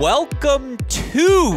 Welcome to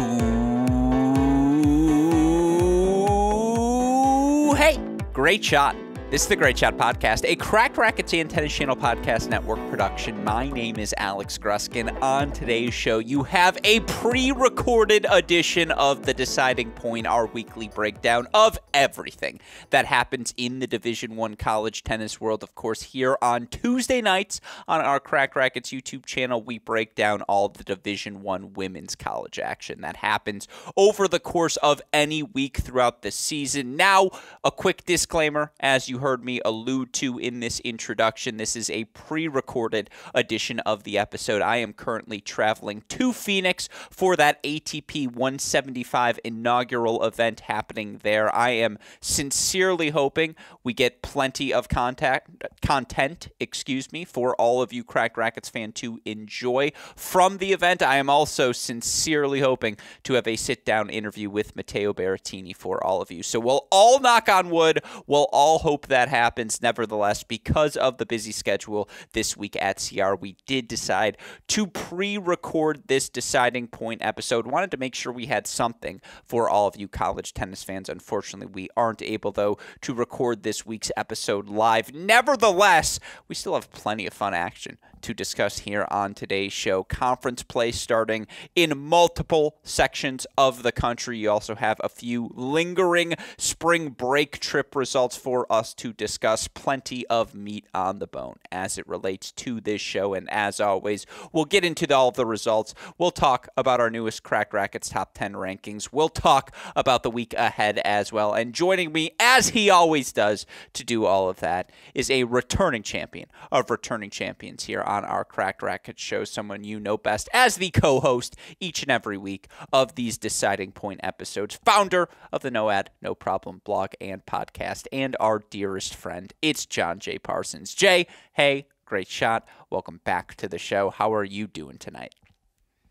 Hey, great shot. This is the Great Shot Podcast, a Cracked Racquets and Tennis Channel Podcast Network production. My name is Alex Gruskin. On today's show, you have a pre recorded edition of The Deciding Point, our weekly breakdown of everything that happens in the Division One college tennis world. Of course, here on Tuesday nights on our Cracked Racquets YouTube channel, we break down all the Division One women's college action that happens over the course of any week throughout the season. Now, a quick disclaimer as you heard me allude to in this introduction. This is a pre recorded edition of the episode. I am currently traveling to Phoenix for that ATP 175 inaugural event happening there. I am sincerely hoping we get plenty of contact, content, excuse me, for all of you Cracked Racquets fan to enjoy from the event. I am also sincerely hoping to have a sit down interview with Matteo Berrettini for all of you. So we'll all knock on wood. We'll all hope that happens. Nevertheless, because of the busy schedule this week at CR, we did decide to pre record this deciding point episode. Wanted to make sure we had something for all of you college tennis fans. Unfortunately, we aren't able, though, to record this week's episode live. Nevertheless, we still have plenty of fun action to discuss here on today's show. Conference play starting in multiple sections of the country. You also have a few lingering spring break trip results for us to discuss. Plenty of meat on the bone as it relates to this show. And as always, we'll get into all of the results. We'll talk about our newest Cracked Racquets top 10 rankings. We'll talk about the week ahead as well. And joining me, as he always does, to do all of that is a returning champion of returning champions here on our Cracked Racquets show, someone you know best as the co host each and every week of these Deciding Point episodes, founder of the No Ad, No Problem blog and podcast, and our dearest friend. It's John J. Parsons. Jay, hey, great shot. Welcome back to the show. How are you doing tonight?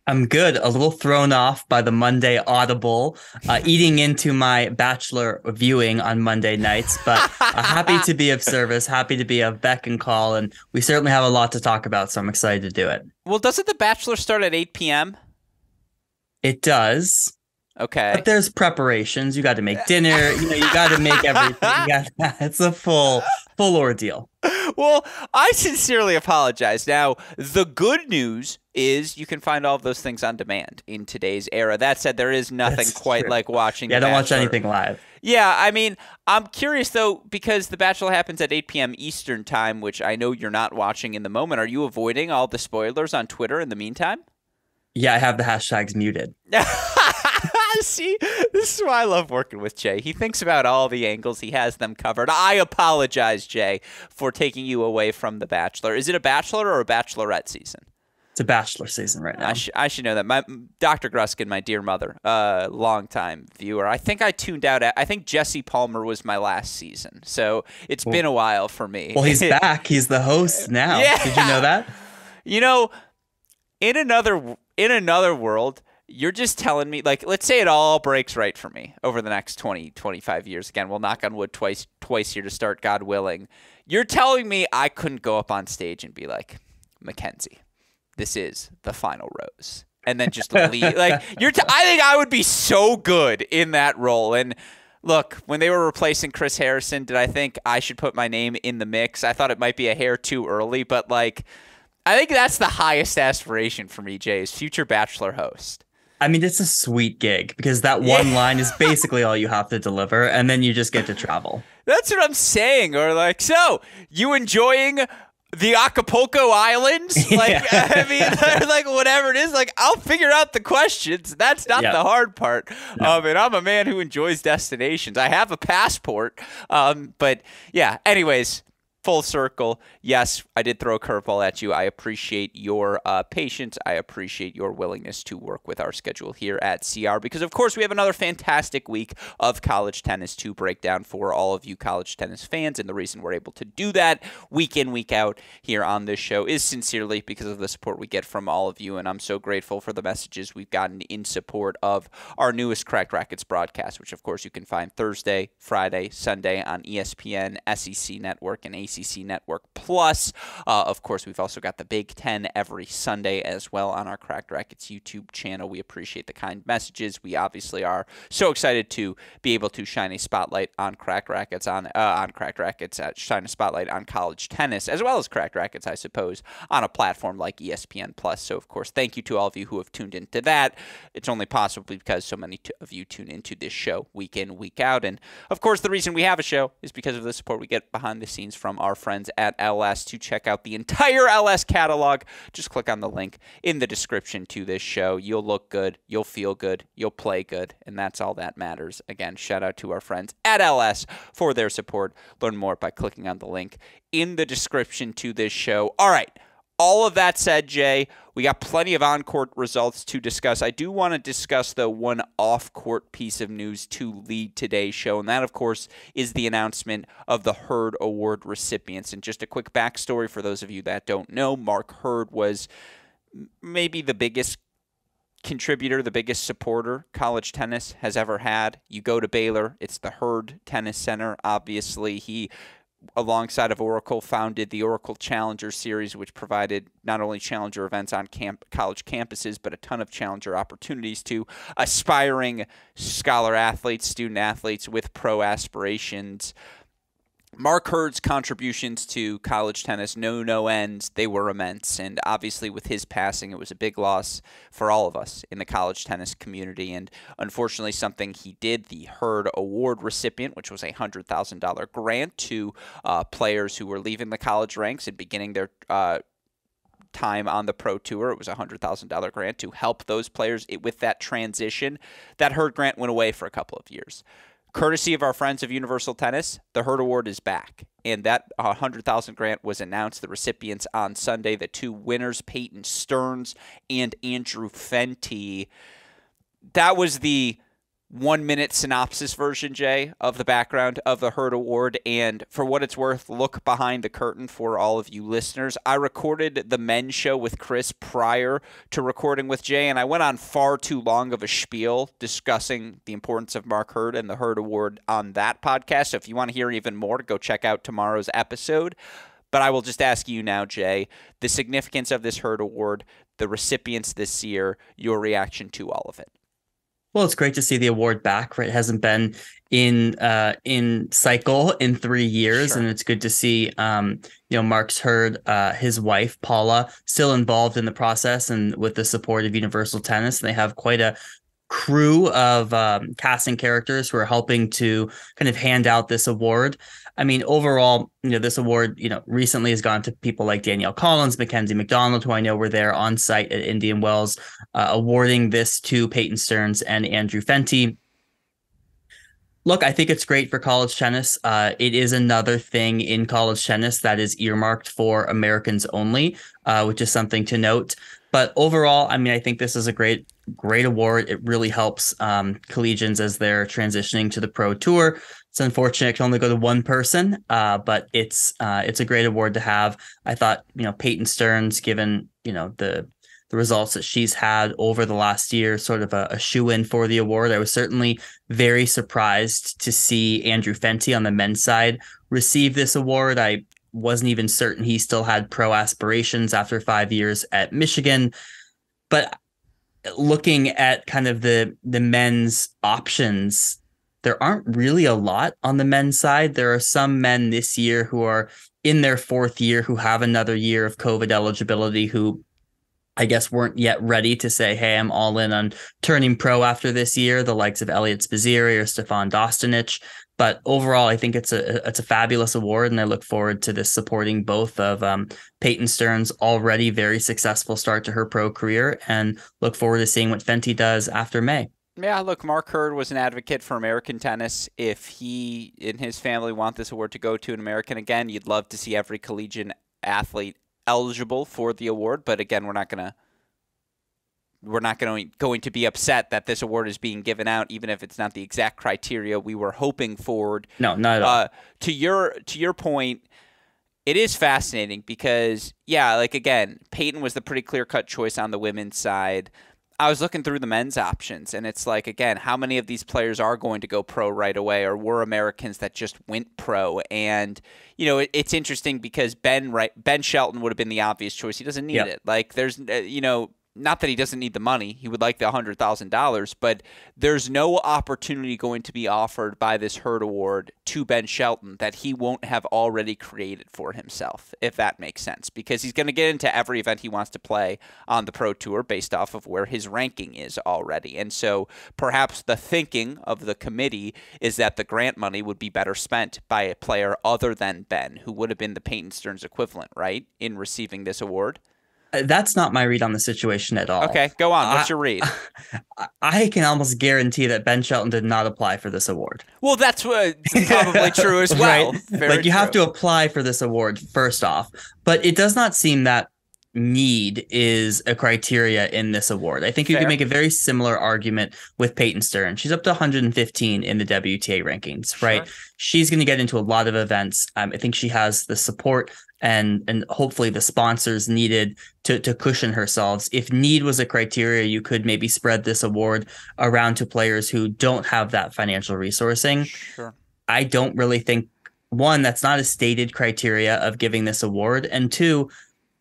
I'm good. A little thrown off by the Monday Audible, uh, eating into my Bachelor viewing on Monday nights, but uh, happy to be of service, happy to be of beck and call, and we certainly have a lot to talk about, so I'm excited to do it. Well, doesn't The Bachelor start at 8 p.m.? It does. Okay. But there's preparations. You got to make dinner. You know, you got to make everything. Got, it's a full, full ordeal. Well, I sincerely apologize. Now, the good news is you can find all of those things on demand in today's era. That said, there is nothing That's quite true. like watching. Yeah, don't watch anything live. Yeah, I mean, I'm curious though because The Bachelor happens at 8 p.m. Eastern time, which I know you're not watching in the moment. Are you avoiding all the spoilers on Twitter in the meantime? Yeah, I have the hashtags muted. See, this is why I love working with Jay. He thinks about all the angles, he has them covered. I apologize, Jay, for taking you away from The Bachelor. Is it a Bachelor or a Bachelorette season? It's a Bachelor season right now. I, sh- I should know that. My Dr. Gruskin, my dear mother, uh, longtime viewer. I think I tuned out. At, I think Jesse Palmer was my last season, so it's been a while for me. Well, he's back. He's the host now. Yeah. Did you know that? You know, in another in another world, you're just telling me like let's say it all breaks right for me over the next 20 25 years again we'll knock on wood twice twice here to start god willing you're telling me i couldn't go up on stage and be like mackenzie this is the final rose and then just leave like you're t- i think i would be so good in that role and Look, when they were replacing Chris Harrison, did I think I should put my name in the mix? I thought it might be a hair too early, but like, I think that's the highest aspiration for me, Jay, is future Bachelor host. I mean, it's a sweet gig because that one Yeah. line is basically all you have to deliver, and then you just get to travel. That's what I'm saying. Or like, so you enjoying the Acapulco Islands? Like, Yeah. I mean, like whatever it is. Like, I'll figure out the questions. That's not Yeah. the hard part No. of it. I'm a man who enjoys destinations. I have a passport. Um, but yeah. Anyways. Full circle. Yes, I did throw a curveball at you. I appreciate your uh, patience. I appreciate your willingness to work with our schedule here at CR because, of course, we have another fantastic week of college tennis to break down for all of you college tennis fans. And the reason we're able to do that week in, week out here on this show is sincerely because of the support we get from all of you. And I'm so grateful for the messages we've gotten in support of our newest Cracked Racquets broadcast, which, of course, you can find Thursday, Friday, Sunday on ESPN, SEC Network, and ACC Network Plus. Uh, of course, we've also got the Big Ten every Sunday as well on our Cracked Racquets YouTube channel. We appreciate the kind messages. We obviously are so excited to be able to shine a spotlight on Cracked Racquets on uh, on Cracked Racquets, uh, shine a spotlight on college tennis as well as Cracked Racquets, I suppose, on a platform like ESPN Plus. So, of course, thank you to all of you who have tuned into that. It's only possible because so many of you tune into this show week in, week out, and of course, the reason we have a show is because of the support we get behind the scenes from our friends at Ellesse. To check out the entire Ellesse catalog, just click on the link in the description to this show. You'll look good, you'll feel good, you'll play good, and that's all that matters. Again, shout out to our friends at Ellesse for their support. Learn more by clicking on the link in the description to this show. All right. All of that said, Jay, we got plenty of on court results to discuss. I do want to discuss, the one off court piece of news to lead today's show, and that, of course, is the announcement of the Hurd Award recipients. And just a quick backstory for those of you that don't know Mark Hurd was maybe the biggest contributor, the biggest supporter college tennis has ever had. You go to Baylor, it's the Hurd Tennis Center. Obviously, he alongside of Oracle, founded the Oracle Challenger Series, which provided not only Challenger events on camp, college campuses, but a ton of Challenger opportunities to aspiring scholar athletes, student athletes with pro aspirations. Mark Hurd's contributions to college tennis know no end. They were immense. And obviously, with his passing, it was a big loss for all of us in the college tennis community. And unfortunately, something he did the Hurd Award recipient, which was a $100,000 grant to uh, players who were leaving the college ranks and beginning their uh, time on the pro tour. It was a $100,000 grant to help those players with that transition. That Hurd grant went away for a couple of years courtesy of our friends of Universal Tennis, the Hurd Award is back. And that uh, 100,000 grant was announced the recipients on Sunday. The two winners, Peyton Stearns and Andrew Fenty. That was the one minute synopsis version, Jay, of the background of the Hurd Award. And for what it's worth, look behind the curtain for all of you listeners. I recorded the men's show with Chris prior to recording with Jay, and I went on far too long of a spiel discussing the importance of Mark Hurd and the Hurd Award on that podcast. So if you want to hear even more, go check out tomorrow's episode. But I will just ask you now, Jay, the significance of this Hurd Award, the recipients this year, your reaction to all of it. Well, it's great to see the award back. Right, it hasn't been in uh, in cycle in three years, sure. and it's good to see um, you know Mark's heard uh, his wife Paula still involved in the process and with the support of Universal Tennis. And they have quite a crew of um, casting characters who are helping to kind of hand out this award. I mean, overall, you know, this award, you know, recently has gone to people like Danielle Collins, Mackenzie McDonald, who I know were there on site at Indian Wells, uh, awarding this to Peyton Stearns and Andrew Fenty. Look, I think it's great for college tennis. Uh, it is another thing in college tennis that is earmarked for Americans only, uh, which is something to note. But overall, I mean, I think this is a great, great award. It really helps um, collegians as they're transitioning to the pro tour. It's unfortunate it can only go to one person, uh, but it's uh, it's a great award to have. I thought you know Peyton Stearns, given you know the the results that she's had over the last year, sort of a, a shoe in for the award. I was certainly very surprised to see Andrew Fenty on the men's side receive this award. I wasn't even certain he still had pro aspirations after five years at Michigan. But looking at kind of the the men's options, there aren't really a lot on the men's side. There are some men this year who are in their fourth year who have another year of COVID eligibility who I guess weren't yet ready to say, hey, I'm all in on turning pro after this year, the likes of Eliot Spizzirri or Stefan Dostanic. But overall, I think it's a it's a fabulous award, and I look forward to this supporting both of um, Peyton Stearns' already very successful start to her pro career, and look forward to seeing what Fenty does after May. Yeah, look, Mark Hurd was an advocate for American tennis. If he and his family want this award to go to an American again, you'd love to see every collegiate athlete eligible for the award. But again, we're not going to we're not going going to be upset that this award is being given out, even if it's not the exact criteria we were hoping for. No, not at all. Uh, to your to your point, it is fascinating because yeah, like again, Peyton was the pretty clear cut choice on the women's side. I was looking through the men's options, and it's like, again, how many of these players are going to go pro right away, or were Americans that just went pro? And you know, it, it's interesting because Ben right Ben Shelton would have been the obvious choice. He doesn't need yep. it. Like, there's, uh, you know, not that he doesn't need the money, he would like the $100,000, but there's no opportunity going to be offered by this Hurd Award to Ben Shelton that he won't have already created for himself, if that makes sense, because he's going to get into every event he wants to play on the Pro Tour based off of where his ranking is already. And so perhaps the thinking of the committee is that the grant money would be better spent by a player other than Ben, who would have been the Peyton Stearns equivalent, right, in receiving this award. Uh, that's not my read on the situation at all. Okay, go on. What's I, your read? I can almost guarantee that Ben Shelton did not apply for this award. Well, that's probably true as well. Right? like you true. have to apply for this award first off, but it does not seem that need is a criteria in this award. I think you Fair. can make a very similar argument with Peyton Stern. She's up to 115 in the WTA rankings, right? Sure. She's going to get into a lot of events. Um, I think she has the support and and hopefully the sponsors needed to to cushion herself. If need was a criteria, you could maybe spread this award around to players who don't have that financial resourcing. Sure. I don't really think one that's not a stated criteria of giving this award and two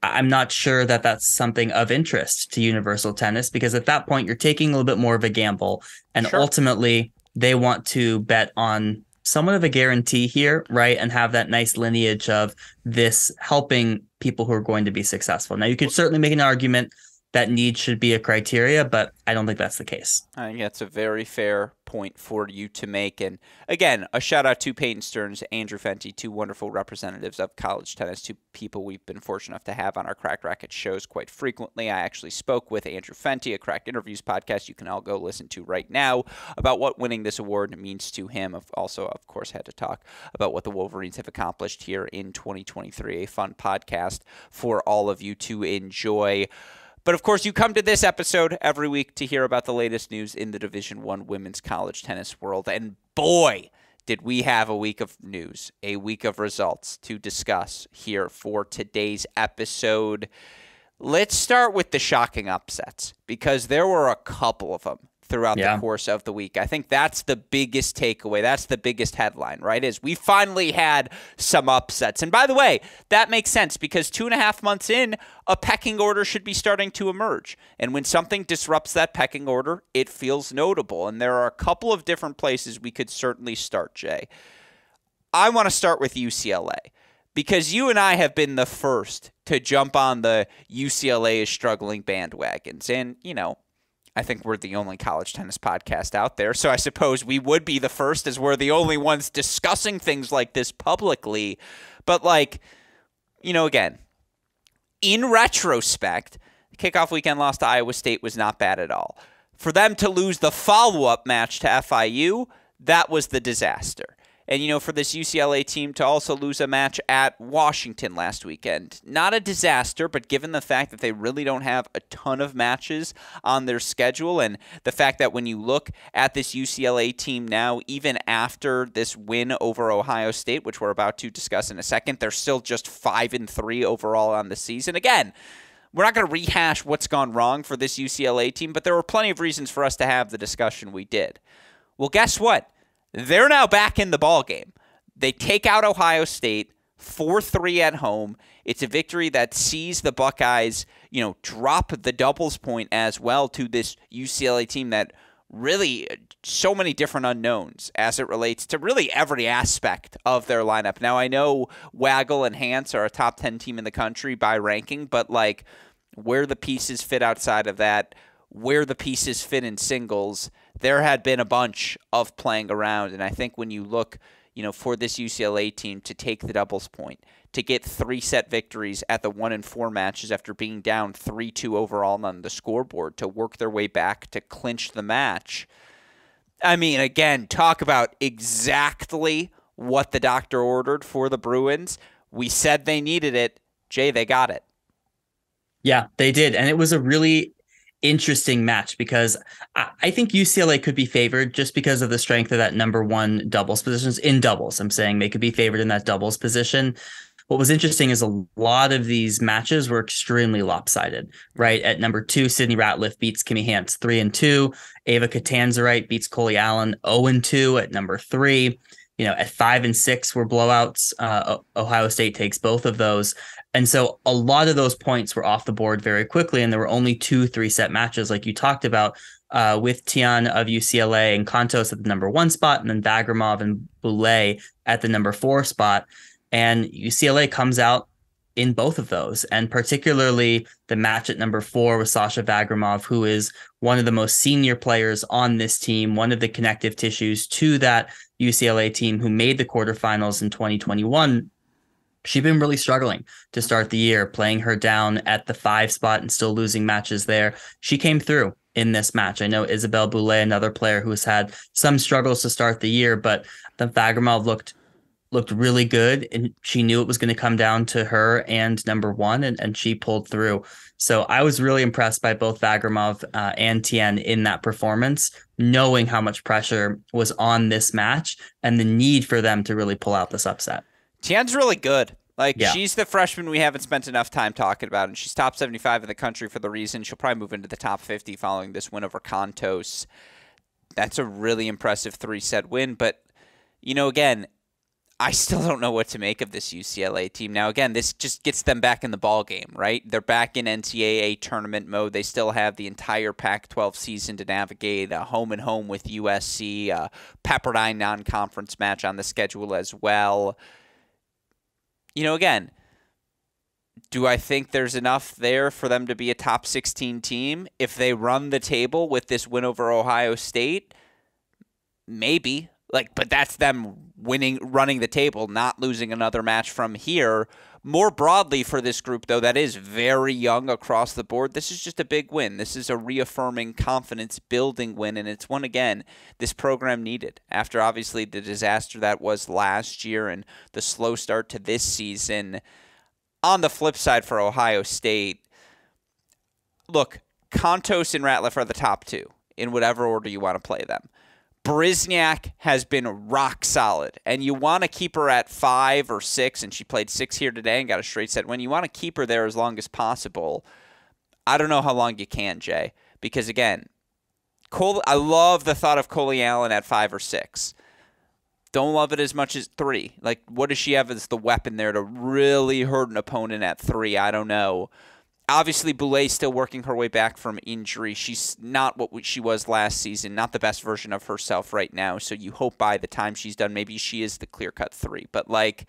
I'm not sure that that's something of interest to Universal Tennis because at that point you're taking a little bit more of a gamble and sure. ultimately they want to bet on somewhat of a guarantee here, right? And have that nice lineage of this helping people who are going to be successful. Now, you could certainly make an argument that need should be a criteria, but I don't think that's the case. I think that's a very fair point for you to make. And again, a shout out to Peyton Stearns, Andrew Fenty, two wonderful representatives of college tennis, two people we've been fortunate enough to have on our Crack Racquet shows quite frequently. I actually spoke with Andrew Fenty, a Crack Interviews podcast you can all go listen to right now, about what winning this award means to him. I've also, of course, had to talk about what the Wolverines have accomplished here in 2023. A fun podcast for all of you to enjoy. But of course, you come to this episode every week to hear about the latest news in the Division One women's college tennis world. And boy, did we have a week of news, a week of results to discuss here for today's episode. Let's start with the shocking upsets because there were a couple of them throughout yeah. the course of the week. I think that's the biggest takeaway. That's the biggest headline, right? Is we finally had some upsets. And by the way, that makes sense because two and a half months in, a pecking order should be starting to emerge. And when something disrupts that pecking order, it feels notable. And there are a couple of different places we could certainly start, Jay. I want to start with UCLA because you and I have been the first to jump on the UCLA is struggling bandwagons. And, you know, I think we're the only college tennis podcast out there. So I suppose we would be the first as we're the only ones discussing things like this publicly. But, like, you know, again, in retrospect, kickoff weekend loss to Iowa State was not bad at all. For them to lose the follow up match to FIU, that was the disaster. And, you know, for this UCLA team to also lose a match at Washington last weekend, not a disaster, but given the fact that they really don't have a ton of matches on their schedule, and the fact that when you look at this UCLA team now, even after this win over Ohio State, which we're about to discuss in a second, they're still just 5 and 3 overall on the season. Again, we're not going to rehash what's gone wrong for this UCLA team, but there were plenty of reasons for us to have the discussion we did. Well, guess what? They're now back in the ball game. They take out Ohio State 4-3 at home. It's a victory that sees the Buckeyes, you know, drop the doubles point as well to this UCLA team that really uh, so many different unknowns as it relates to really every aspect of their lineup. Now I know Wagle and Hance are a top 10 team in the country by ranking, but like where the pieces fit outside of that, where the pieces fit in singles, there had been a bunch of playing around. And I think when you look, you know, for this UCLA team to take the doubles point, to get three set victories at the one and four matches after being down 3 2 overall on the scoreboard, to work their way back to clinch the match. I mean, again, talk about exactly what the doctor ordered for the Bruins. We said they needed it. Jay, they got it. Yeah, they did. And it was a really interesting match because I, I think UCLA could be favored just because of the strength of that number one doubles positions in doubles. I'm saying they could be favored in that doubles position. what was interesting is a lot of these matches were extremely lopsided, right? At number two, Sydney Ratliff beats Kimmy Hance three and two. Ava Catanzarite beats Coley Allen 0 and 2 at number three. You know, at five and six were blowouts. Uh, Ohio State takes both of those. And so a lot of those points were off the board very quickly. And there were only two three set matches, like you talked about, uh, with Tian of UCLA and Kontos at the number one spot, and then Vagramov and Boulais at the number four spot. And UCLA comes out in both of those, and particularly the match at number four with Sasha Vagramov, who is one of the most senior players on this team, one of the connective tissues to that UCLA team who made the quarterfinals in 2021 she'd been really struggling to start the year, playing her down at the five spot and still losing matches there. She came through in this match. I know Isabelle Boulais, another player who has had some struggles to start the year, but the Vagramov looked looked really good and she knew it was going to come down to her and number one and, and she pulled through so i was really impressed by both vagramov uh, and tian in that performance knowing how much pressure was on this match and the need for them to really pull out this upset tian's really good like yeah. she's the freshman we haven't spent enough time talking about, and she's top 75 in the country for the reason she'll probably move into the top 50 following this win over Kontos. That's a really impressive three set win, but you know, again, I still don't know what to make of this UCLA team. Now, again, this just gets them back in the ball game, right? They're back in NCAA tournament mode. They still have the entire Pac-12 season to navigate. A home and home with USC, a Pepperdine non-conference match on the schedule as well you know, again, do I think there's enough there for them to be a top 16 team? If they run the table with this win over Ohio State, maybe. Like, but that's them winning, running the table, not losing another match from here. More broadly for this group, though, that is very young across the board. This is just a big win. This is a reaffirming, confidence building win, and it's one again this program needed after obviously the disaster that was last year and the slow start to this season. On the flip side for Ohio State, look, Kontos and Ratliff are the top two in whatever order you want to play them. Brizniak has been rock solid, and you want to keep her at five or six, and she played six here today and got a straight set win. You want to keep her there as long as possible. I don't know how long you can, Jay, because again, Cole. I love the thought of Coley Allen at five or six. Don't love it as much as three. Like, what does she have as the weapon there to really hurt an opponent at three? I don't know obviously Boulais still working her way back from injury. She's not what she was last season, not the best version of herself right now. So you hope by the time she's done, maybe she is the clear cut three. But like,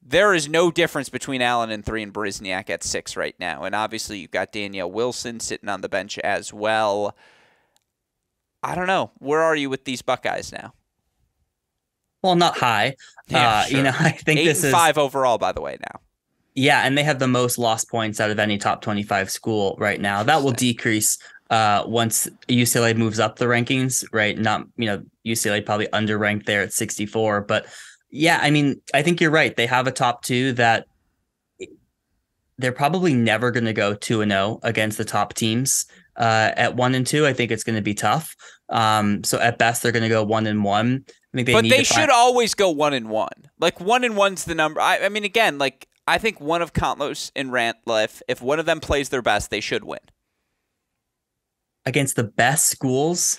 there is no difference between Allen and three and Brizniak at six right now. And obviously you've got Danielle Wilson sitting on the bench as well. I don't know. Where are you with these Buckeyes now? Well, not high. Yeah, uh, sure. You know, I think Eight this is five overall, by the way. Now, yeah, and they have the most lost points out of any top 25 school right now. That will decrease uh, once UCLA moves up the rankings, right? Not, you know, UCLA probably underranked there at 64. But yeah, I mean, I think you're right. They have a top two that they're probably never going to go 2 and 0 against the top teams. Uh, at 1 and 2, I think it's going to be tough. Um, so at best, they're going to go 1 and 1. I think they but they should find- always go 1 and 1. Like 1 and 1's the number. I, I mean, again, like I think one of Kontos and Ratliff, if one of them plays their best, they should win. Against the best schools,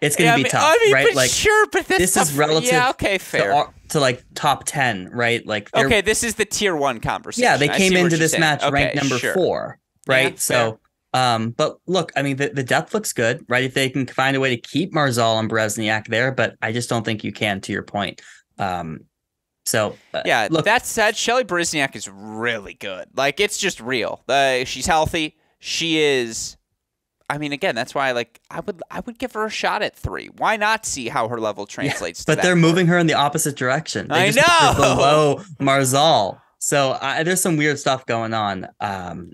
it's going to yeah, be I mean, tough, I mean, right? like sure, but this is relative. Yeah, okay, fair. To, to, like top ten, right? Like okay, this is the tier one conversation. Yeah, they came into this saying. match okay, ranked number sure. four, right? Yeah, so, um, but look, I mean, the, the depth looks good, right? If they can find a way to keep Marzal and Brizniak there, but I just don't think you can. To your point, um, so uh, yeah, look, that said, Shelly Brizniak is really good. Like it's just real. Uh, she's healthy. She is. I mean, again, that's why like I would I would give her a shot at three. Why not see how her level translates? Yeah, but they're moving her in the opposite direction. They I know below Marzal. So there's some weird stuff going on. Um,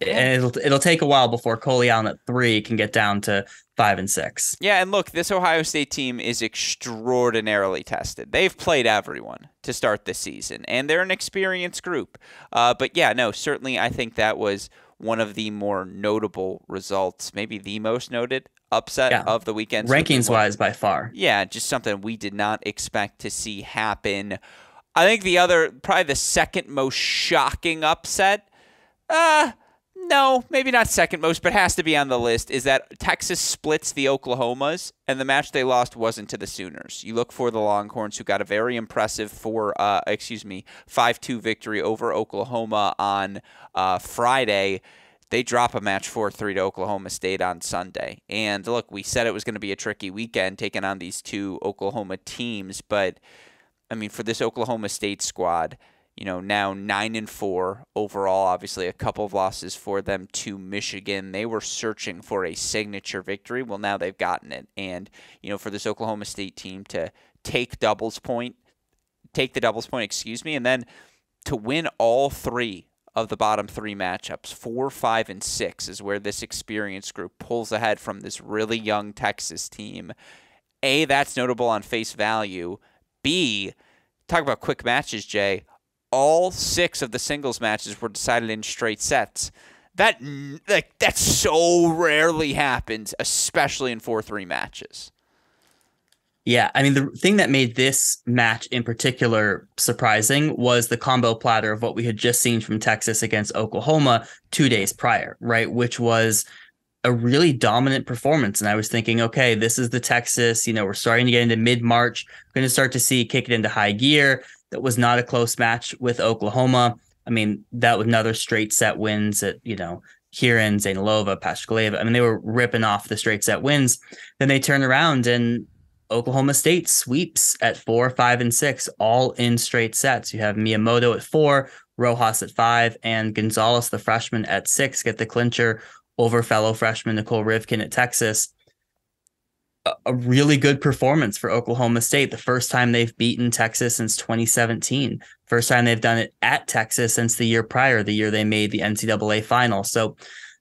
and it'll it'll take a while before Coley Allen at three can get down to five and six. Yeah, and look, this Ohio State team is extraordinarily tested. They've played everyone to start the season, and they're an experienced group. Uh, but yeah, no, certainly I think that was one of the more notable results, maybe the most noted upset yeah. of the weekend. Rankings wise, by far. Yeah, just something we did not expect to see happen. I think the other, probably the second most shocking upset, uh, no, maybe not second most, but has to be on the list, is that Texas splits the Oklahomas, and the match they lost wasn't to the Sooners. You look for the Longhorns, who got a very impressive four, uh, excuse me, five two victory over Oklahoma on uh, Friday. They drop a match four three to Oklahoma State on Sunday, and look, we said it was going to be a tricky weekend taking on these two Oklahoma teams, but I mean, for this Oklahoma State squad you know, now nine and four overall. Obviously, a couple of losses for them to Michigan. They were searching for a signature victory. Well, now they've gotten it. And, you know, for this Oklahoma State team to take doubles point, take the doubles point, excuse me, and then to win all three of the bottom three matchups, four, five, and six, is where this experienced group pulls ahead from this really young Texas team. A, that's notable on face value. B, talk about quick matches, Jay all six of the singles matches were decided in straight sets. That like that so rarely happens, especially in four three matches. Yeah, I mean the thing that made this match in particular surprising was the combo platter of what we had just seen from Texas against Oklahoma 2 days prior, right, which was a really dominant performance and I was thinking okay, this is the Texas, you know, we're starting to get into mid-March, going to start to see kick it into high gear. That was not a close match with Oklahoma. I mean, that was another straight set wins at, you know, Kieran, Zaynalova, Pashkaleva. I mean, they were ripping off the straight set wins. Then they turn around and Oklahoma State sweeps at four, five, and six, all in straight sets. You have Miyamoto at four, Rojas at five, and Gonzalez, the freshman, at six, get the clincher over fellow freshman Nicole Rivkin at Texas a really good performance for Oklahoma State. The first time they've beaten Texas since 2017. First time they've done it at Texas since the year prior, the year they made the NCAA final. So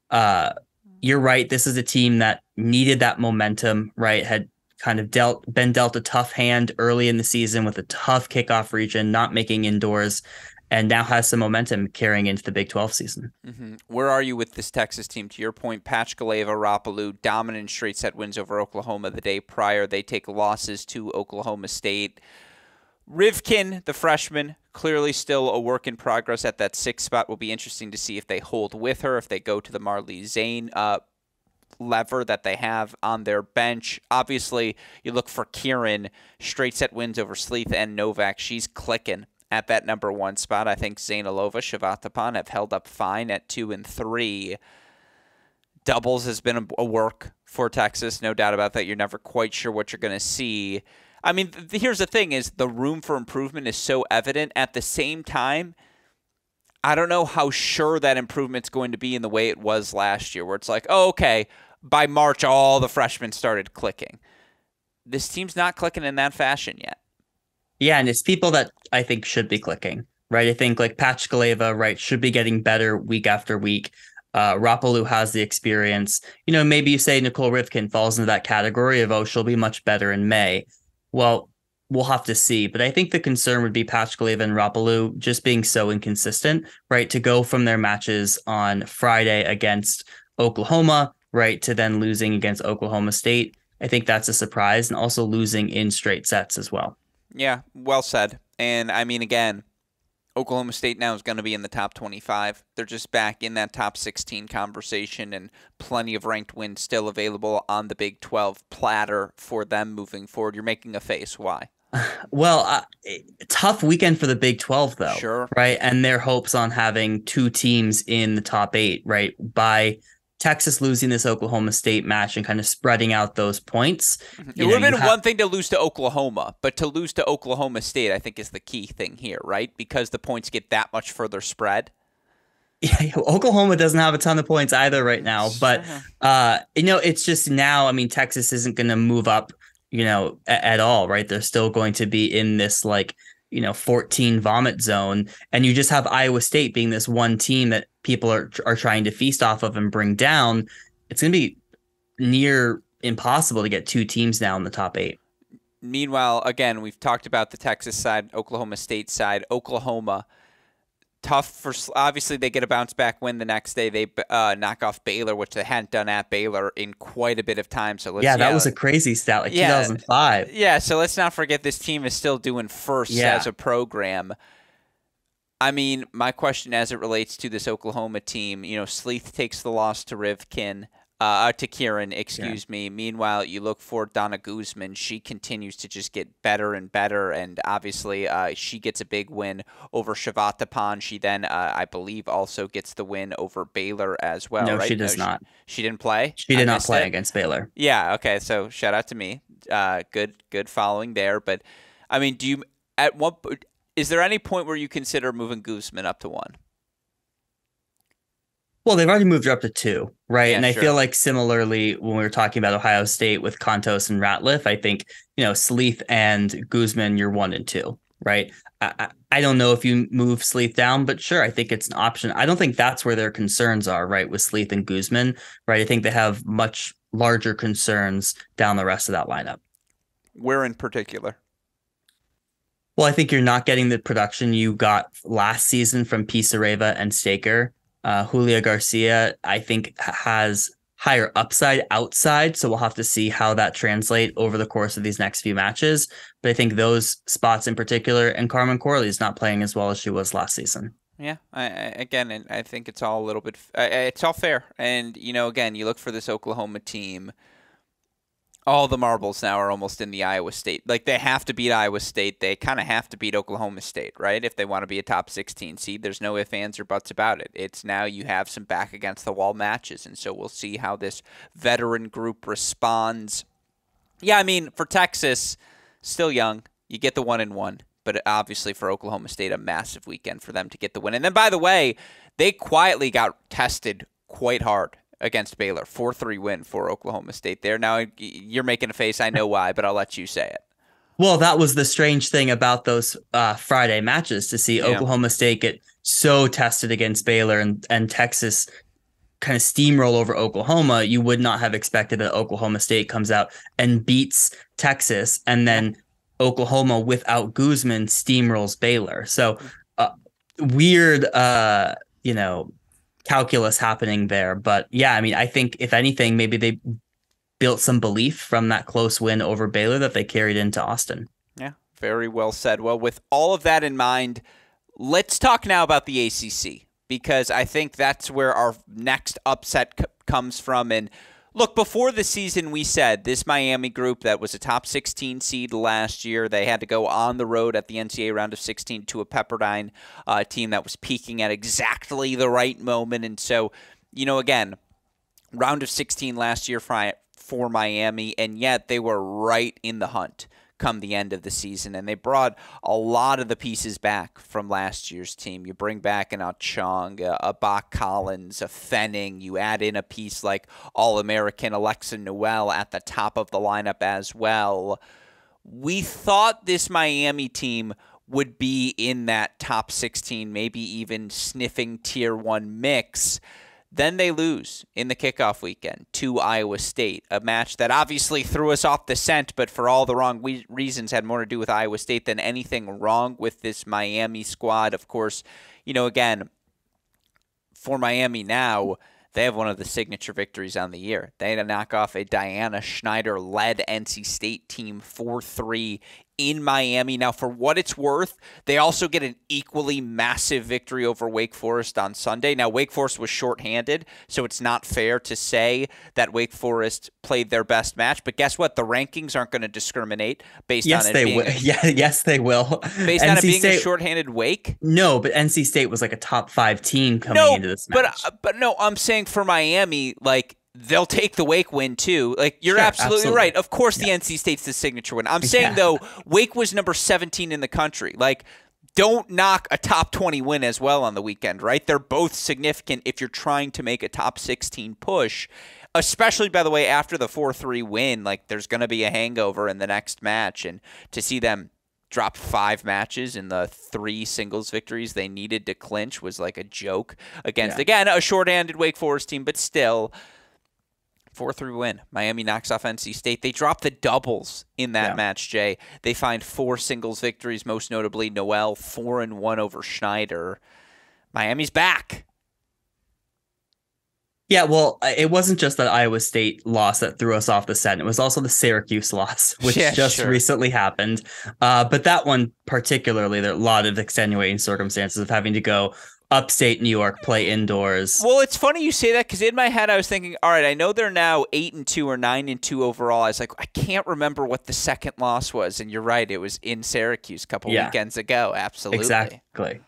uh, you're right. This is a team that needed that momentum, right? Had kind of dealt been dealt a tough hand early in the season with a tough kickoff region, not making indoors and now has some momentum carrying into the Big 12 season. Mm-hmm. Where are you with this Texas team? To your point, Pachkaleva, Rapolu, dominant straight set wins over Oklahoma the day prior. They take losses to Oklahoma State. Rivkin, the freshman, clearly still a work in progress at that sixth spot. Will be interesting to see if they hold with her, if they go to the Marley Zane uh, lever that they have on their bench. Obviously, you look for Kieran, straight set wins over Sleeth and Novak. She's clicking at that number one spot. I think Zaynalova, Shavatapan have held up fine at two and three. Doubles has been a work for Texas, no doubt about that. You're never quite sure what you're going to see. I mean, th- here's the thing: is the room for improvement is so evident. At the same time, I don't know how sure that improvement's going to be in the way it was last year, where it's like, oh, okay, by March all the freshmen started clicking. This team's not clicking in that fashion yet. Yeah, and it's people that I think should be clicking, right? I think like Pachkaleva, right, should be getting better week after week. Uh, Rapolu has the experience. You know, maybe you say Nicole Rivkin falls into that category of, oh, she'll be much better in May. Well, we'll have to see. But I think the concern would be Pachkaleva and Rapolu just being so inconsistent, right? To go from their matches on Friday against Oklahoma, right, to then losing against Oklahoma State. I think that's a surprise and also losing in straight sets as well. Yeah, well said. And I mean, again, Oklahoma State now is going to be in the top 25. They're just back in that top 16 conversation, and plenty of ranked wins still available on the Big 12 platter for them moving forward. You're making a face. Why? Well, uh, tough weekend for the Big 12, though. Sure. Right. And their hopes on having two teams in the top eight, right? By Texas losing this Oklahoma State match and kind of spreading out those points. Mm-hmm. It would have been ha- one thing to lose to Oklahoma, but to lose to Oklahoma State, I think, is the key thing here, right? Because the points get that much further spread. Yeah, Oklahoma doesn't have a ton of points either right now, but uh, you know, it's just now. I mean, Texas isn't going to move up, you know, a- at all, right? They're still going to be in this like you know 14 vomit zone and you just have Iowa State being this one team that people are are trying to feast off of and bring down it's going to be near impossible to get two teams now in the top 8 meanwhile again we've talked about the Texas side Oklahoma State side Oklahoma tough for obviously they get a bounce back win the next day. They uh, knock off Baylor which they hadn't done at Baylor in quite a bit of time. So yeah that yeah, was a crazy stat like yeah, 2005 yeah so let's not forget this team is still doing first yeah. as a program. I mean my question as it relates to this Oklahoma team you know Sleeth takes the loss to Rivkin uh, to Kieran, excuse yeah. me. Meanwhile, you look for Donna Guzman. She continues to just get better and better, and obviously, uh, she gets a big win over Shavatapan. She then, uh, I believe, also gets the win over Baylor as well. No, right? she does no, not. She, she, didn't play. She did not play it. against Baylor. Yeah. Okay. So shout out to me. Uh, good, good following there. But I mean, do you at what is there any point where you consider moving Guzman up to one? Well, they've already moved her up to two, right? Yeah, and I sure. feel like similarly when we were talking about Ohio State with Kontos and Ratliff, I think you know Sleeth and Guzman, you're one and two, right? I, I don't know if you move Sleeth down, but sure, I think it's an option. I don't think that's where their concerns are, right? With Sleeth and Guzman, right? I think they have much larger concerns down the rest of that lineup. Where in particular? Well, I think you're not getting the production you got last season from Pisareva and Staker uh, Julia Garcia, I think, has higher upside outside. So we'll have to see how that translate over the course of these next few matches. But I think those spots in particular, and Carmen Corley is not playing as well as she was last season. Yeah, I, I, again, I think it's all a little bit. It's all fair, and you know, again, you look for this Oklahoma team all the marbles now are almost in the Iowa State. Like they have to beat Iowa State. They kind of have to beat Oklahoma State, right? If they want to be a top 16 seed, there's no ifs, ands, or buts about it. It's now you have some back against the wall matches. And so we'll see how this veteran group responds. Yeah, I mean, for Texas, still young. You get the one and one. But obviously for Oklahoma State, a massive weekend for them to get the win. And then, by the way, they quietly got tested quite hard against Baylor. 4 3 win for Oklahoma State there. Now, you're making a face. I know why, but I'll let you say it. Well, that was the strange thing about those uh, Friday matches to see yeah. Oklahoma State get so tested against Baylor and, and Texas kind of steamroll over Oklahoma. You would not have expected that Oklahoma State comes out and beats Texas and then Oklahoma without Guzman steamrolls Baylor. So, uh, weird, uh, you know, calculus happening there. But yeah, I mean, I think if anything, maybe they built some belief from that close win over Baylor that they carried into Austin. Yeah, very well said. Well, with all of that in mind, let's talk now about the ACC because I think that's where our next upset comes from. And Look, before the season, we said this Miami group that was a top 16 seed last year, they had to go on the road at the NCAA round of 16 to a Pepperdine uh, team that was peaking at exactly the right moment. And so, you know, again, round of 16 last year for, for Miami, and yet they were right in the hunt come the end of the season. And they brought a lot of the pieces back from last year's team. You bring back an Achong, a, Bach Collins, a Fenning. You add in a piece like All American Alexa Noel at the top of the lineup as well. We thought this Miami team would be in that top 16, maybe even sniffing tier one mix. Then they lose in the kickoff weekend to Iowa State, a match that obviously threw us off the scent, but for all the wrong we- reasons had more to do with Iowa State than anything wrong with this Miami squad. Of course, you know, again, for Miami now, they have one of the signature victories on the year. They had to knock off a Diana Schneider led NC State team 4 3 in Miami. Now, for what it's worth, they also get an equally massive victory over Wake Forest on Sunday. Now, Wake Forest was shorthanded, so it's not fair to say that Wake Forest played their best match. But guess what? The rankings aren't going to discriminate based yes, on it they being will. Yeah, yes, they will. Based NC on it being State, a shorthanded Wake. No, but NC State was like a top five team coming no, into this match. But but no, I'm saying for Miami, like they'll take the Wake win too. Like you're sure, absolutely, absolutely, right. Of course, yeah. the NC State's the signature win. I'm saying yeah. though, Wake was number 17 in the country. Like, don't knock a top 20 win as well on the weekend, right? They're both significant if you're trying to make a top 16 push. Especially, by the way, after the 4 3 win, like there's going to be a hangover in the next match. And to see them drop five matches in the three singles victories they needed to clinch was like a joke against, yeah. again, a short-handed Wake Forest team, but still – 4 3 win. Miami knocks off NC State. They drop the doubles in that yeah. match, Jay. They find four singles victories, most notably Noel, 4 and 1 over Schneider. Miami's back. Yeah, well, it wasn't just that Iowa State loss that threw us off the scent. It was also the Syracuse loss, which yeah, just sure. recently happened. Uh, but that one particularly, there are a lot of extenuating circumstances of having to go upstate New York, play indoors. Well, it's funny you say that because in my head I was thinking, all right, I know they're now eight and two or nine and two overall. I was like, I can't remember what the second loss was, and you're right, it was in Syracuse a couple yeah. weekends ago. Absolutely, exactly.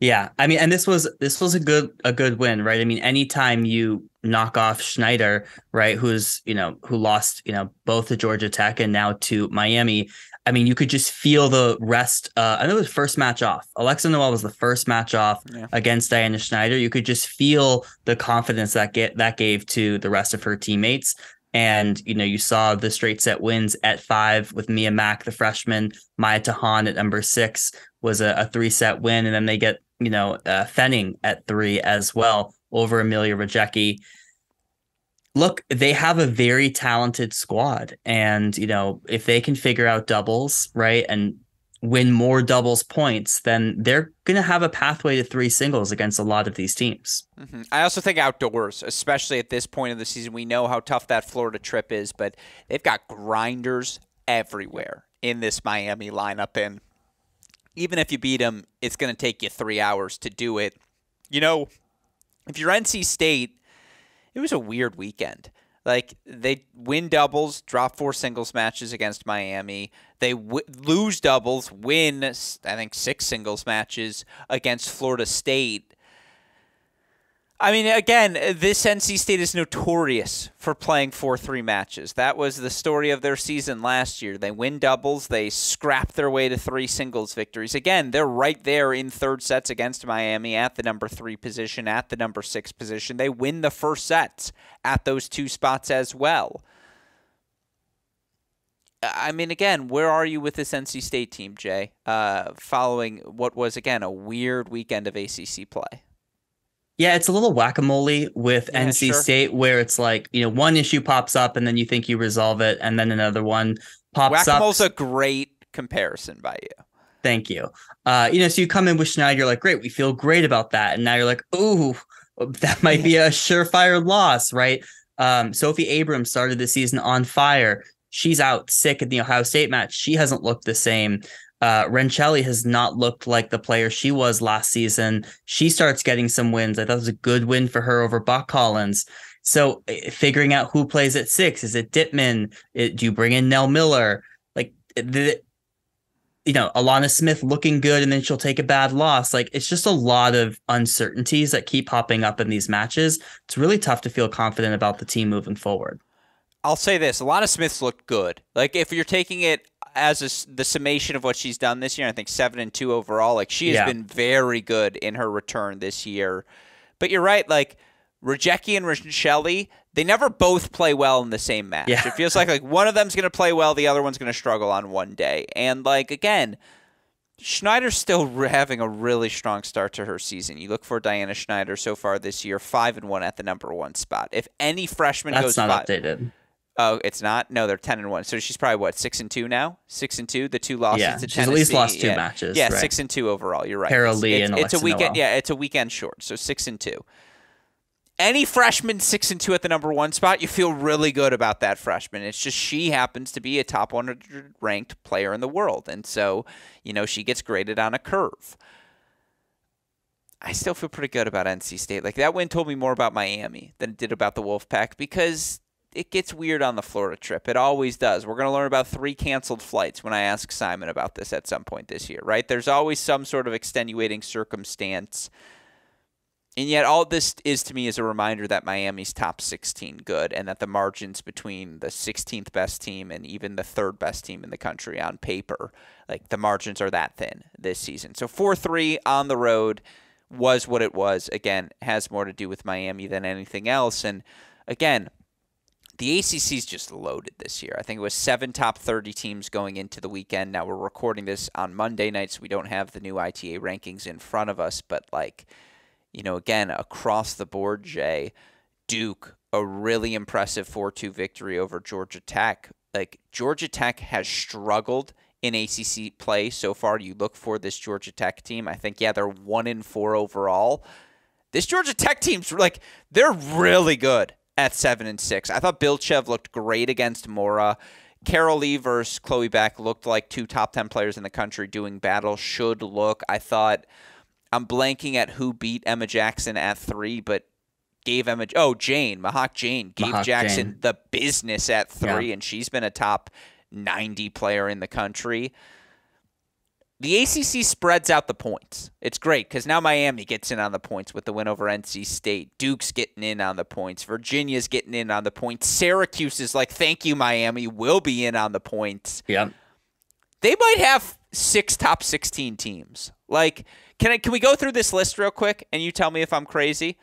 Yeah, I mean, and this was this was a good a good win, right? I mean, anytime you knock off Schneider, right, who's you know who lost you know both to Georgia Tech and now to Miami, I mean, you could just feel the rest. Uh, I know it was first match off. Alexa Noel was the first match off yeah. against Diana Shnaider. You could just feel the confidence that get that gave to the rest of her teammates. And you know, you saw the straight set wins at five with Mia Mack, the freshman, Maya Tahan at number six was a, a three set win, and then they get you know uh, Fenning at three as well over Amelia Rajecki look, they have a very talented squad. And, you know, if they can figure out doubles, right, and win more doubles points, then they're going to have a pathway to three singles against a lot of these teams. Mm-hmm. I also think outdoors, especially at this point of the season, we know how tough that Florida trip is, but they've got grinders everywhere in this Miami lineup. And even if you beat them, it's going to take you three hours to do it. You know, if you're NC State, it was a weird weekend. Like they win doubles, drop four singles matches against Miami. They lose doubles, win I think six singles matches against Florida State. I mean, again, this NC State is notorious for playing 4 3 matches. That was the story of their season last year. They win doubles, they scrap their way to three singles victories. Again, they're right there in third sets against Miami at the number three position, at the number six position. They win the first sets at those two spots as well. I mean, again, where are you with this NC State team, Jay? Uh, following what was, again, a weird weekend of ACC play. Yeah, it's a little whack a mole with yeah, NC sure. State where it's like, you know, one issue pops up and then you think you resolve it and then another one pops Whack-a-mole's up. Whack-a-mole's a great comparison by you. Thank you. Uh, you know, so you come in with Shnaider, you're like, great, we feel great about that. And now you're like, ooh, that might be a surefire loss, right? Um, Sophie Abrams started the season on fire. She's out sick at the Ohio State match. She hasn't looked the same uh, Renchelli has not looked like the player she was last season. She starts getting some wins. I thought it was a good win for her over Buck Collins. So eh, figuring out who plays at six is it Dittman? It, do you bring in Nell Miller? Like the, you know, Alana Smith looking good and then she'll take a bad loss. Like it's just a lot of uncertainties that keep popping up in these matches. It's really tough to feel confident about the team moving forward. I'll say this: Alana Smith's looked good. Like if you're taking it as a, the summation of what she's done this year, I think seven and two overall. Like she has yeah. been very good in her return this year. But you're right, like Rajecki and Renchelli, they never both play well in the same match. Yeah. It feels like like one of them's going to play well, the other one's going to struggle on one day. And like again, Shnaider's still having a really strong start to her season. You look for Diana Shnaider so far this year, five and one at the number one spot. If any freshman That's goes not five, updated. Oh, it's not. No, they're ten and one. So she's probably what six and two now. Six and two. The two losses yeah, to she's Tennessee. at least lost two yeah. matches. Yeah, right. six and two overall. You're right. Carol Lee it's, and it's Alexa a weekend. Noel. Yeah, it's a weekend short. So six and two. Any freshman six and two at the number one spot, you feel really good about that freshman. It's just she happens to be a top 100 ranked player in the world, and so you know she gets graded on a curve. I still feel pretty good about NC State. Like that win told me more about Miami than it did about the Wolfpack because it gets weird on the Florida trip. It always does. We're going to learn about three canceled flights when I ask Simon about this at some point this year, right? There's always some sort of extenuating circumstance. And yet, all this is to me is a reminder that Miami's top 16 good and that the margins between the 16th best team and even the third best team in the country on paper, like the margins are that thin this season. So 4 3 on the road was what it was. Again, has more to do with Miami than anything else. And again, the ACC is just loaded this year. I think it was seven top 30 teams going into the weekend. Now we're recording this on Monday night, so we don't have the new ITA rankings in front of us. But, like, you know, again, across the board, Jay, Duke, a really impressive 4 2 victory over Georgia Tech. Like, Georgia Tech has struggled in ACC play so far you look for this Georgia Tech team. I think yeah, they're 1 in 4 overall. This Georgia Tech team's like they're really good at 7 and 6. I thought Bilchev looked great against Mora. Carol Lee versus Chloe Beck looked like two top 10 players in the country doing battle. Should look. I thought I'm blanking at who beat Emma Jackson at three, but gave Emma oh Jane Mahak Jain gave Mahak Jackson Jane. the business at three, Yeah. and she's been a top 90 player in the country. The ACC spreads out the points. It's great because now Miami gets in on the points with the win over NC State. Duke's getting in on the points. Virginia's getting in on the points. Syracuse is like, thank you, Miami. We'll be in on the points Yeah. they might have six top 16 teams. Like, can I can we go through this list real quick and you tell me if I'm crazy?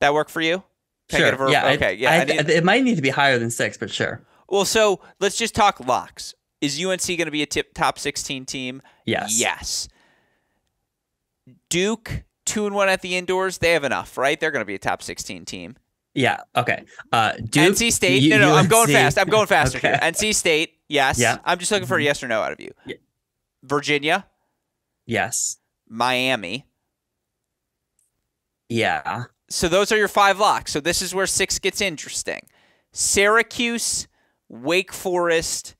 That work for you? Can I Sure. ver- Yeah. I- okay. Yeah. I- I need- it might need to be higher than six, but sure. well, so let's just talk locks. Is UNC going to be a tip, top 16 team? Yes. Yes. Duke two and one at the indoors. They have enough, right? They're going to be a top 16 team. Yeah. Okay. Uh, Duke, NC State. U- no, no, I'm going fast. I'm going faster Okay. here. NC State. Yes. Yeah. I'm just looking for a yes or no out of you. Yeah. Virginia, Yes. Miami. Yeah. So those are your five locks. So this is where six gets interesting. Syracuse, Wake Forest,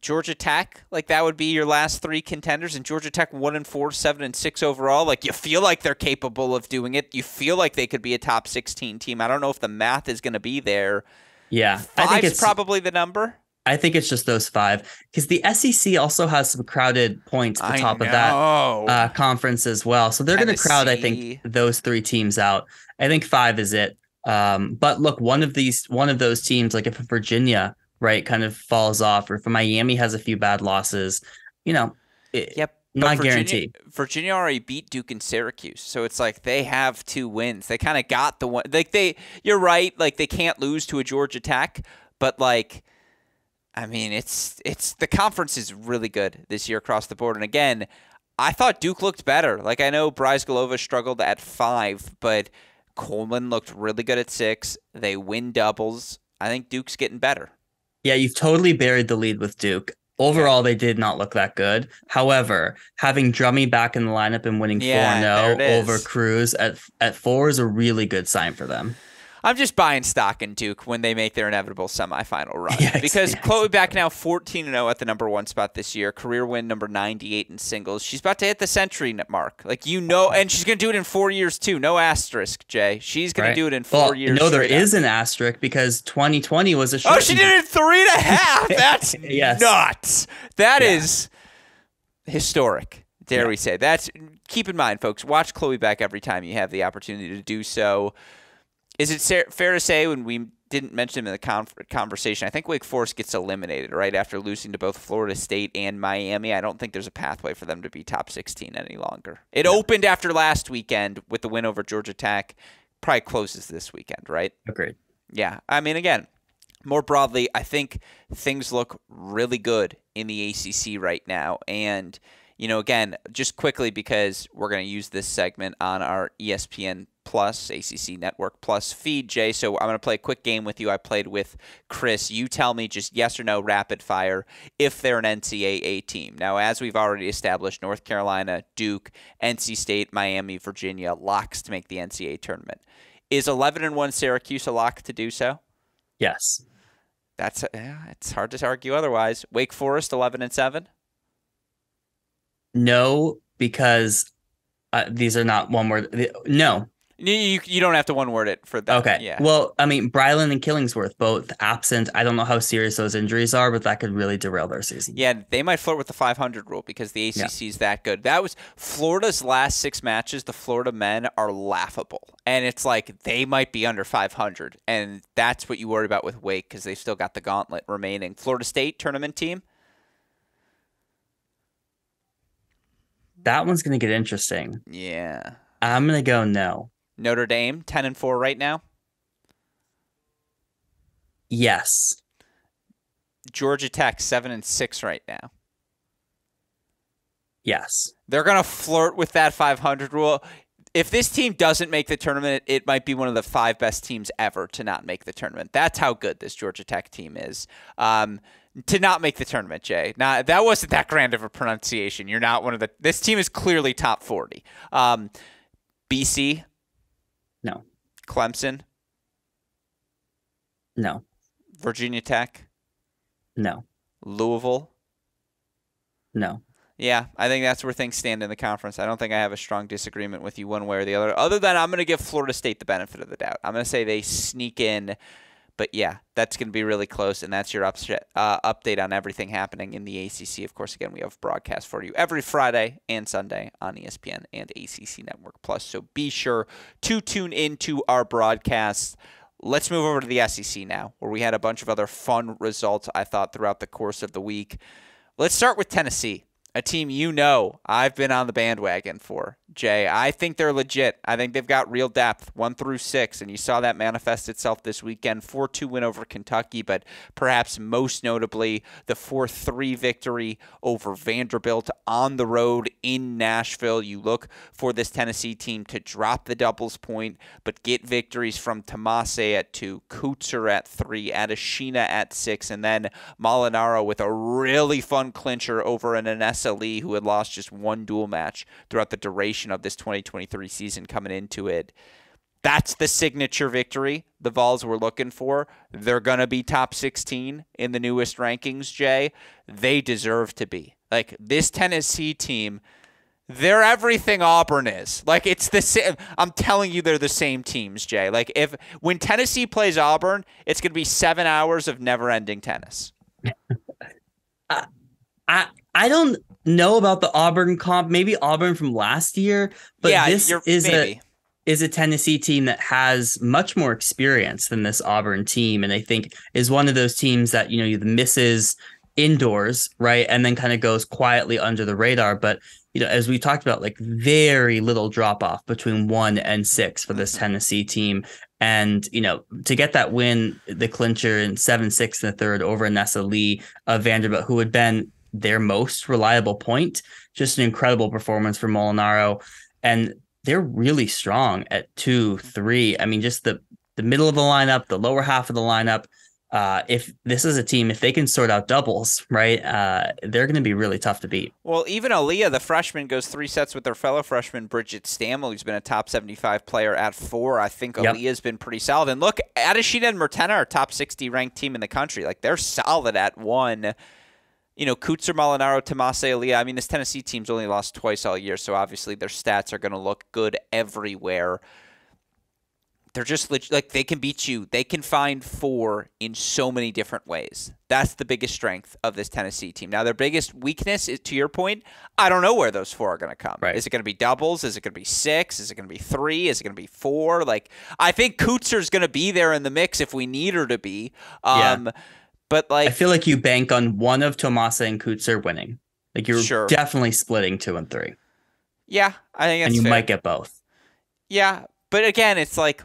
Georgia Tech. Like that would be your last three contenders. And Georgia Tech one and four, seven and six overall. Like you feel like they're capable of doing it. You feel like they could be a top sixteen team. I don't know if the math is going to be there. Yeah. I think it's probably the number. I think it's just those five because the SEC also has some crowded points at the top of that uh, conference as well. So they're going to crowd, I think, those three teams out. I think five is it. Um, but look, one of these, one of those teams, like if Virginia, right, kind of falls off, or if Miami has a few bad losses, you know, it, Yep. But not Virginia, guaranteed. Virginia already beat Duke and Syracuse, so it's like they have two wins. They kind of got the one. Like they, you're right. Like they can't lose to a Georgia Tech, but like, I mean, it's it's the conference is really good this year across the board. And again, I thought Duke looked better. Like I know Bryzgalova struggled at five, but Coleman looked really good at six. They win doubles. I think Duke's getting better. Yeah, you've totally buried the lead with Duke. Overall, they did not look that good. However, having Drummy back in the lineup and winning 4 Yeah, 0 over. Cruz at at four is a really good sign for them. I'm just buying stock in Duke when they make their inevitable semifinal run. Yes, because yes. Chloe Beck now 14 and 0 at the number one spot this year, career win number 98 in singles. She's about to hit the century mark. Like, you know, and she's going to do it in four years too. No asterisk, Jay. She's going Right. to do it in four well, years. no, there is an asterisk because 2020 was a oh, short. Oh, she did it in three and a half. That's Yes. nuts. That Yeah. is historic. Dare Yeah. we say? That's keep in mind, folks. Watch Chloe Beck every time you have the opportunity to do so. Is it fair to say when we didn't mention him in the con- conversation? I think Wake Forest gets eliminated right after losing to both Florida State and Miami. I don't think there's a pathway for them to be top 16 any longer. It opened after last weekend with the win over Georgia Tech. Probably closes this weekend, right? Agreed. Yeah. I mean, again, more broadly, I think things look really good in the ACC right now. And, you know, again, just quickly because we're going to use this segment on our ESPN Plus, ACC Network Plus feed, Jay. So I'm going to play a quick game with you. I played with Chris. You tell me just yes or no, rapid fire, if they're an NCAA team. Now, as we've already established, North Carolina, Duke, NC State, Miami, Virginia, locks to make the NCAA tournament. Is 11 and 1 Syracuse a lock to do so? Yes. That's yeah, it's hard to argue otherwise. Wake Forest 11 and 7. No, because uh, these are not one word. No. You, you, don't have to one word it for that. Okay. Yeah. Well, I mean, Brylan and Killingsworth both absent. I don't know how serious those injuries are, but that could really derail their season. yeah, they might flirt with the 500 rule because the ACC is that good. That was Florida's last six matches. The Florida men are laughable, and it's like they might be under 500, and that's what you worry about with Wake because they've still got the gauntlet remaining. Florida State tournament team. That one's going to get interesting. Yeah. I'm going to go no. Notre Dame 10 and 4 right now. Yes. Georgia Tech 7 and 6 right now. Yes. They're going to flirt with that 500 rule. If this team doesn't make the tournament, it might be one of the five best teams ever to not make the tournament. That's how good this Georgia Tech team is. Um, to not make the tournament, Jay. Now that wasn't that grand of a pronunciation. You're not one of the. This team is clearly top forty. Um, BC. No. Clemson. No. Virginia Tech. No. Louisville. No. Yeah, I think that's where things stand in the conference. I don't think I have a strong disagreement with you one way or the other. Other than I'm going to give Florida State the benefit of the doubt. I'm going to say they sneak in, but yeah, that's going to be really close. And that's your uh, update on everything happening in the ACC. Of course, again, we have broadcast for you every Friday and Sunday on ESPN and ACC Network Plus. So be sure to tune into our broadcasts. Let's move over to the SEC now, where we had a bunch of other fun results, I thought, throughout the course of the week. Let's start with Tennessee a team you know I've been on the bandwagon for. Jay, I think they're legit. I think they've got real depth, one through six, and you saw that manifest itself this weekend. 4 2 win over Kentucky, but perhaps most notably, the 4 3 victory over Vanderbilt on the road in Nashville. You look for this Tennessee team to drop the doubles point, but get victories from Tomase at two, Koutser at three, Adesina at six, and then Molinaro with a really fun clincher over an Lee who had lost just one dual match throughout the duration of this 2023 season coming into it. That's the signature victory the Vols were looking for. They're going to be top 16 in the newest rankings, Jay. They deserve to be. Like this Tennessee team, they're everything Auburn is. Like it's the same. I'm telling you, they're the same teams, Jay. Like if when Tennessee plays Auburn, it's going to be seven hours of never-ending tennis. I I don't know about the Auburn comp, maybe Auburn from last year, but yeah, this is maybe. a is a Tennessee team that has much more experience than this Auburn team, and I think is one of those teams that you know the misses indoors, right, and then kind of goes quietly under the radar. But you know, as we talked about, like very little drop off between one and six for this mm-hmm. Tennessee team. And, you know, to get that win, the clincher in 7 6 in the third over Nessa Lee of Vanderbilt, who had been their most reliable point. Just an incredible performance for Molinaro. And they're really strong at two, three. I mean, just the the middle of the lineup, the lower half of the lineup. Uh, if this is a team, if they can sort out doubles, right, uh, they're going to be really tough to beat. Well, even Aaliyah, the freshman, goes three sets with their fellow freshman Bridget Stammel, who's been a top 75 player at four. I think yep. Aaliyah's been pretty solid. And look, Adesina and Mertena are top 60 ranked team in the country. Like they're solid at one you know, Koutser, Molinaro, Tomase, Aaliyah. I mean, this Tennessee team's only lost twice all year, so obviously their stats are going to look good everywhere. They're just like they can beat you. They can find four in so many different ways. That's the biggest strength of this Tennessee team. Now, their biggest weakness is, to your point, I don't know where those four are going to come. Right. Is it going to be doubles? Is it going to be six? Is it going to be three? Is it going to be four? Like, I think Koutser's going to be there in the mix if we need her to be. Um, yeah but like, I feel like you bank on one of Tomase and Koutser winning. Like you're sure. definitely splitting two and three. Yeah, I think and you fair. might get both. Yeah, but again, it's like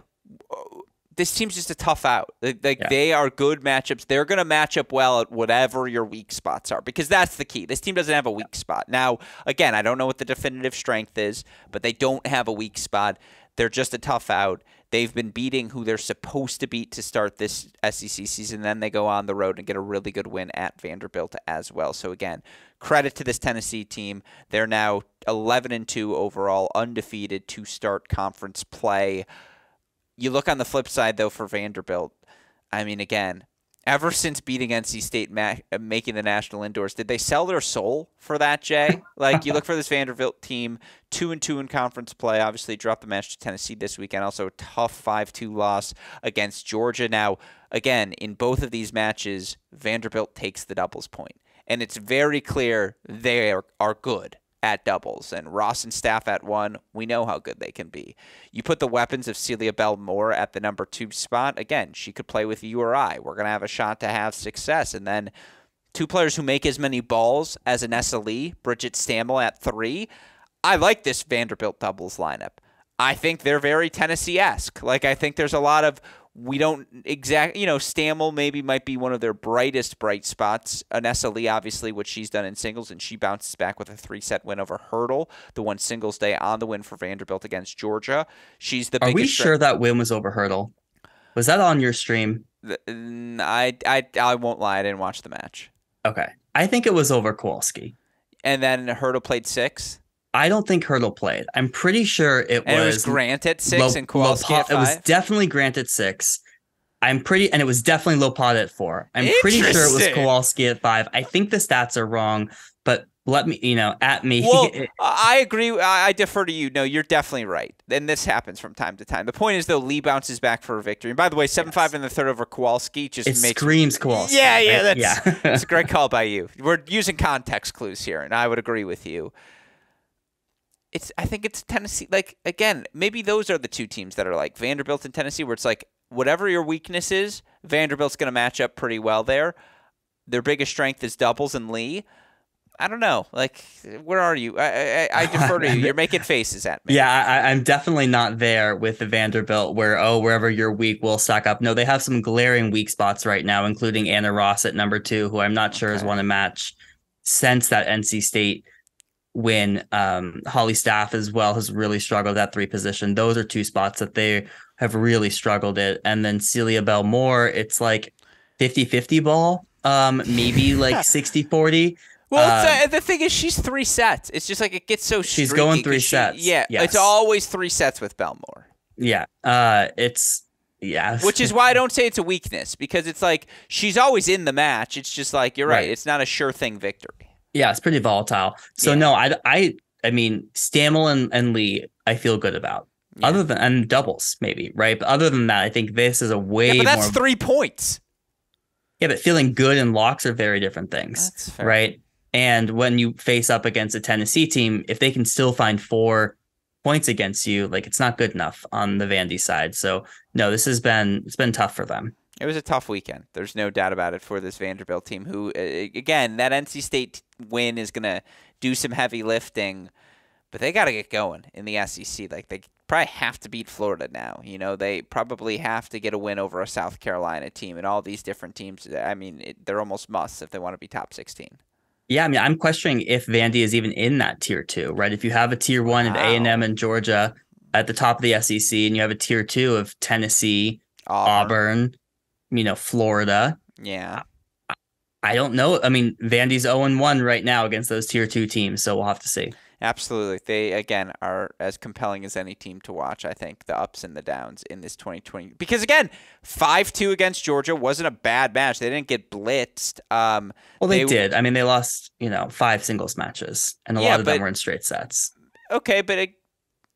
this team's just a tough out. Like, like yeah. they are good matchups. They're going to match up well at whatever your weak spots are because that's the key. This team doesn't have a weak spot. Now, again, I don't know what the definitive strength is, but they don't have a weak spot. They're just a tough out. They've been beating who they're supposed to beat to start this SEC season. Then they go on the road and get a really good win at Vanderbilt as well. So again, credit to this Tennessee team. They're now 11 and 2 overall, undefeated to start conference play. You look on the flip side though for Vanderbilt. I mean, again, ever since beating NC State, ma- uh, making the national indoors, did they sell their soul for that, Jay? like you look for this Vanderbilt team, two and two in conference play. Obviously, dropped the match to Tennessee this weekend. Also, a tough five-two loss against Georgia. Now, again, in both of these matches, Vanderbilt takes the doubles point, and it's very clear they are, are good at doubles, and Ross and Staff at one, we know how good they can be. You put the weapons of Celia Belmore at the number two spot, again, she could play with you or I. We're going to have a shot to have success. And then two players who make as many balls as Anessa Lee, Bridget Stammel at three. I like this Vanderbilt doubles lineup. I think they're very Tennessee esque. Like, I think there's a lot of we don't exact you know Stammel maybe might be one of their brightest bright spots. Anessa Lee, obviously, what she's done in singles, and she bounces back with a three set win over Hertl, the one singles day on the win for Vanderbilt against Georgia. She's the. Are we sure that win was over Hertl? Was that on your stream? I I I won't lie. I didn't watch the match. Okay. I think it was over Kowalski. And then Hertl played six. I don't think Hertl played. I'm pretty sure it And was it was Grant at six Lo- and Kowalski at It was definitely Grant at six. I'm pretty, and it was definitely Lopata at four. I'm pretty sure it was. Kowalski at five. I think the stats are wrong, but let me, you know, at me. Well, I agree. I defer to you. No, you're definitely right. And this happens from time to time. The point is, though, Lee bounces back for a victory. And by the way, 7 5 in the third over Kowalski just it makes. screams Kowalski. Yeah, yeah, that's, yeah. that's a great call by you. We're using context clues here, and I would agree with you. It's. I think it's Tennessee. Like again, maybe those are the two teams that are like Vanderbilt and Tennessee, where it's like whatever your weakness is, Vanderbilt's going to match up pretty well there. Their biggest strength is doubles and Lee. I don't know. Like, where are you? I I, I defer to you. You're making faces at me. Yeah, I, I'm definitely not there with the Vanderbilt where, oh, wherever you're weak, we'll stack up. No, they have some glaring weak spots right now, including Anna Ross at number two, who I'm not sure has Okay. won a match since that NC State win. Um, Holly Staff as well has really struggled at three position. Those are two spots that they have really struggled at. And then Celia Belmore, it's like 50 50 ball, um, maybe like 60 40. Well, it's, Uh, uh, the thing is, she's three sets. It's just like it gets so. She's going three she- sets, Yeah, yes. it's always three sets with Belmore, Yeah. Uh, it's, yeah. which is why I don't say it's a weakness because it's like she's always in the match. It's just like you're right. Right. It's not a sure thing victory. Yeah, it's pretty volatile. So Yeah. no, I, I, I mean, Stammel and, and Lee, I feel good about. Yeah. Other than and doubles, maybe right. But other than that, I think this is a way Yeah, but that's more. three points. yeah, but feeling good and locks are very different things, right? And when you face up against a Tennessee team, if they can still find four points against you, like it's not good enough on the Vandy side. So no, this has been it's been tough for them. It was a tough weekend. There's no doubt about it for this Vanderbilt team. Who, again, that NC State win is gonna do some heavy lifting, but they got to get going in the SEC. Like they probably have to beat Florida now. You know, they probably have to get a win over a South Carolina team and all these different teams. I mean, it, they're almost musts if they want to be top 16. Yeah, I mean, I'm questioning if Vandy is even in that tier two, right? If you have a tier one of Wow. A and M and Georgia at the top of the SEC, and you have a tier two of Tennessee, Auburn. Auburn, you know, Florida. Yeah. I don't know. I mean, Vandy's 0 1 right now against those tier two teams, so we'll have to see. Absolutely. They again are as compelling as any team to watch, I think, the ups and the downs in this 2020. Because again, 5-2 against Georgia wasn't a bad match. They didn't get blitzed. Um Well, they, They- did. I mean, they lost, you know, five singles matches, and a Yeah, lot of them were in straight sets. okay, but it,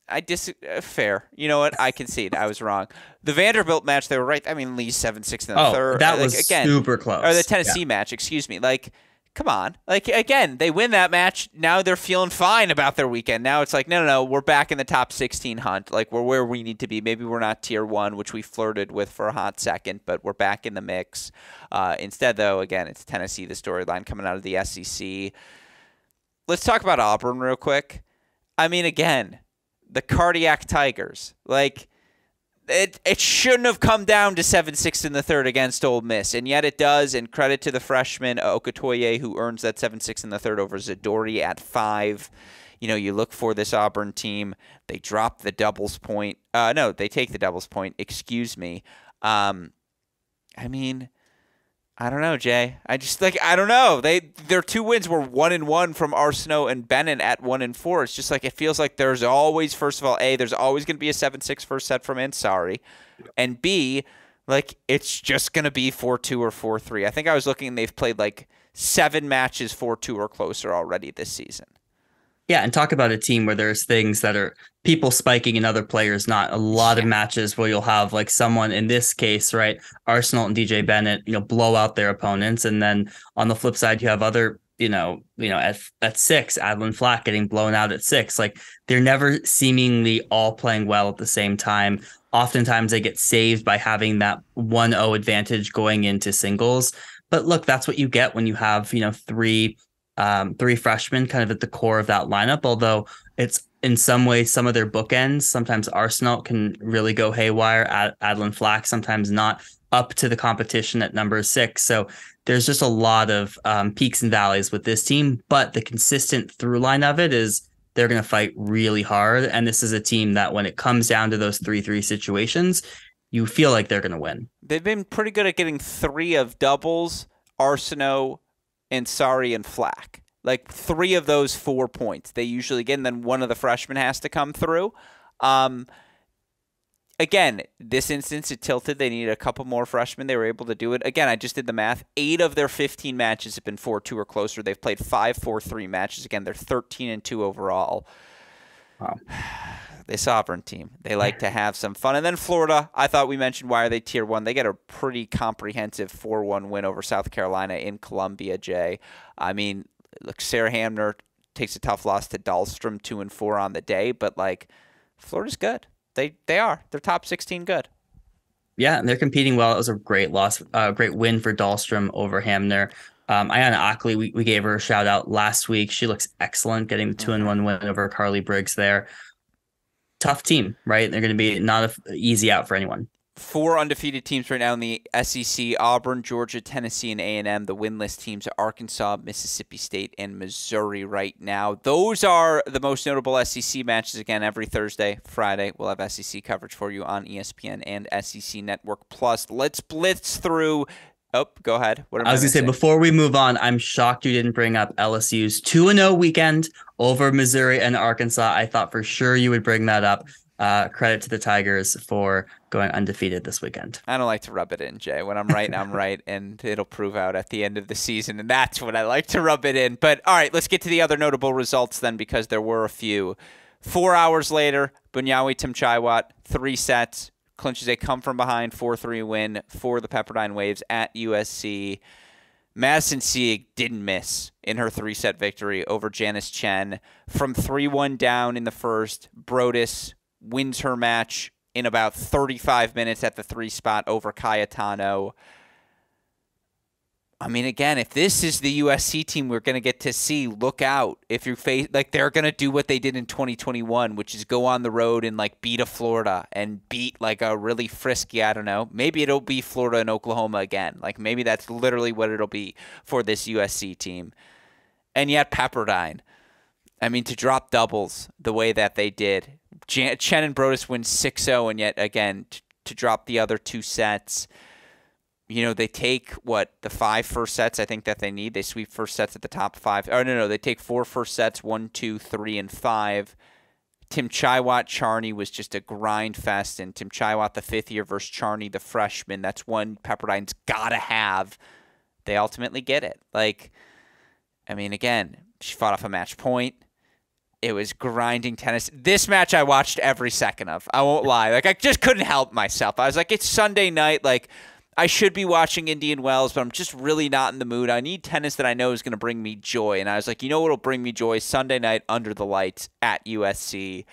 I dis uh, fair. You know what? I concede. I was wrong. The Vanderbilt match, they were right. I mean, Lee 7-6 in the Oh, third. that Like, was again, super close. or the Yeah. Tennessee match, excuse me. Like, come on. Like again, they win that match. Now they're feeling fine about their weekend. Now it's like, no, no, no, we're back in the top 16 hunt. Like we're where we need to be. Maybe we're not tier one, which we flirted with for a hot second, but we're back in the mix. Uh, instead, though, again, it's Tennessee. The storyline coming out of the SEC. Let's talk about Auburn real quick. I mean, again, the cardiac Tigers. Like it it shouldn't have come down to seven six in the third against Ole Miss, and yet it does. And credit to the freshman Okatoye who earns that seven six in the third over Zadori at five. You know, you look for this Auburn team. They drop the doubles point. Uh, no, they take the doubles point. Excuse me. Um, I mean, I don't know, Jay. I just like I don't know. They their two wins were one and one from Arsenault and Bennett at one and four. It's just like it feels like there's always first of all, A, there's always gonna be a 7-6 first set from Ansari. And B, like it's just gonna be four two or four three. I think I was looking and they've played like seven matches four two or closer already this season. Yeah, and talk about a team where there's things that are people spiking and other players not. A lot of matches where you'll have like someone in this case, right? Arsenault and DJ Bennett, you know, blow out their opponents, and then on the flip side, you have other, you know, you know, at at six, Adlin Flack getting blown out at six. Like they're never seemingly all playing well at the same time. Oftentimes they get saved by having that 1-0 advantage going into singles. But look, that's what you get when you have, you know, three um, three freshmen kind of at the core of that lineup. Although it's in some ways some of their bookends. Sometimes Arsenault can really go haywire. Ad- Adlin Flack sometimes not up to the competition at number six. So there's just a lot of um, peaks and valleys with this team. But the consistent through line of it is they're going to fight really hard. And this is a team that when it comes down to those three three situations, you feel like they're going to win. They've been pretty good at getting three of doubles, Arsenault, Ansari, and Flack. Like three of those four points they usually get, and then one of the freshmen has to come through. Um, again, this instance it tilted. They needed a couple more freshmen. They were able to do it. Again, I just did the math. Eight of their 15 matches have been 4 2 or closer. They've played five, four, three matches. Again, they're 13 and 2 overall. Wow. They sovereign team. They like to have some fun. And then Florida, I thought we mentioned why are they tier one? They get a pretty comprehensive 4 1 win over South Carolina in Columbia, Jay. I mean, look, Sarah Hamner takes a tough loss to Dahlstrom, 2 and 4 on the day, but like, Florida's good. They they are. They're top 16 good. Yeah, and they're competing well. It was a great loss, a uh, great win for Dahlstrom over Hamner. Um, Ayana Ockley, we, we gave her a shout out last week. She looks excellent, getting the two and one win over Carly Briggs there tough team, right? They're going to be not an easy out for anyone. Four undefeated teams right now in the SEC: Auburn, Georgia, Tennessee, and A and M. The winless teams are Arkansas, Mississippi State, and Missouri right now. Those are the most notable SEC matches. Again, every Thursday, Friday, we'll have SEC coverage for you on ESPN and SEC Network Plus. Let's blitz through Oh, go ahead. What I was going to say before we move on, I'm shocked you didn't bring up LSU's 2 0 weekend over Missouri and Arkansas. I thought for sure you would bring that up. Uh, credit to the Tigers for going undefeated this weekend. I don't like to rub it in, Jay. When I'm right, I'm right, and it'll prove out at the end of the season, and that's what I like to rub it in. But all right, let's get to the other notable results then, because there were a few. Four hours later, Bunyawi Thamchaiwat, three sets, clinches a come from behind 4 3 win for the Pepperdine Waves at USC. Madison Sieg didn't miss in her three set victory over Janice Tjen. From 3 1 down in the first, Broadus wins her match in about 35 minutes at the three spot over Cayetano. I mean, again, if this is the USC team we're going to get to see, look out. If you're face, like they're going to do what they did in 2021, which is go on the road and like beat a Florida and beat like a really frisky, I don't know, maybe it'll be Florida and Oklahoma again. Like maybe that's literally what it'll be for this USC team. And yet Pepperdine, I mean, to drop doubles the way that they did, Tjen and Broadus win 6-0, and yet again to drop the other two sets you know, they take what the five first sets I think that they need. They sweep first sets at the top five. Oh no, no, they take four first sets, one, two, three, and five. Thamchaiwat Charney was just a grind fest, and Thamchaiwat the fifth year versus Charney the freshman. That's one Pepperdine's gotta have. They ultimately get it. Like, I mean, again, she fought off a match point. It was grinding tennis. This match I watched every second of. I won't lie. Like I just couldn't help myself. I was like, it's Sunday night. Like I should be watching Indian Wells, but I'm just really not in the mood. I need tennis that I know is going to bring me joy. And I was like, you know what will bring me joy? Sunday night under the lights at USC.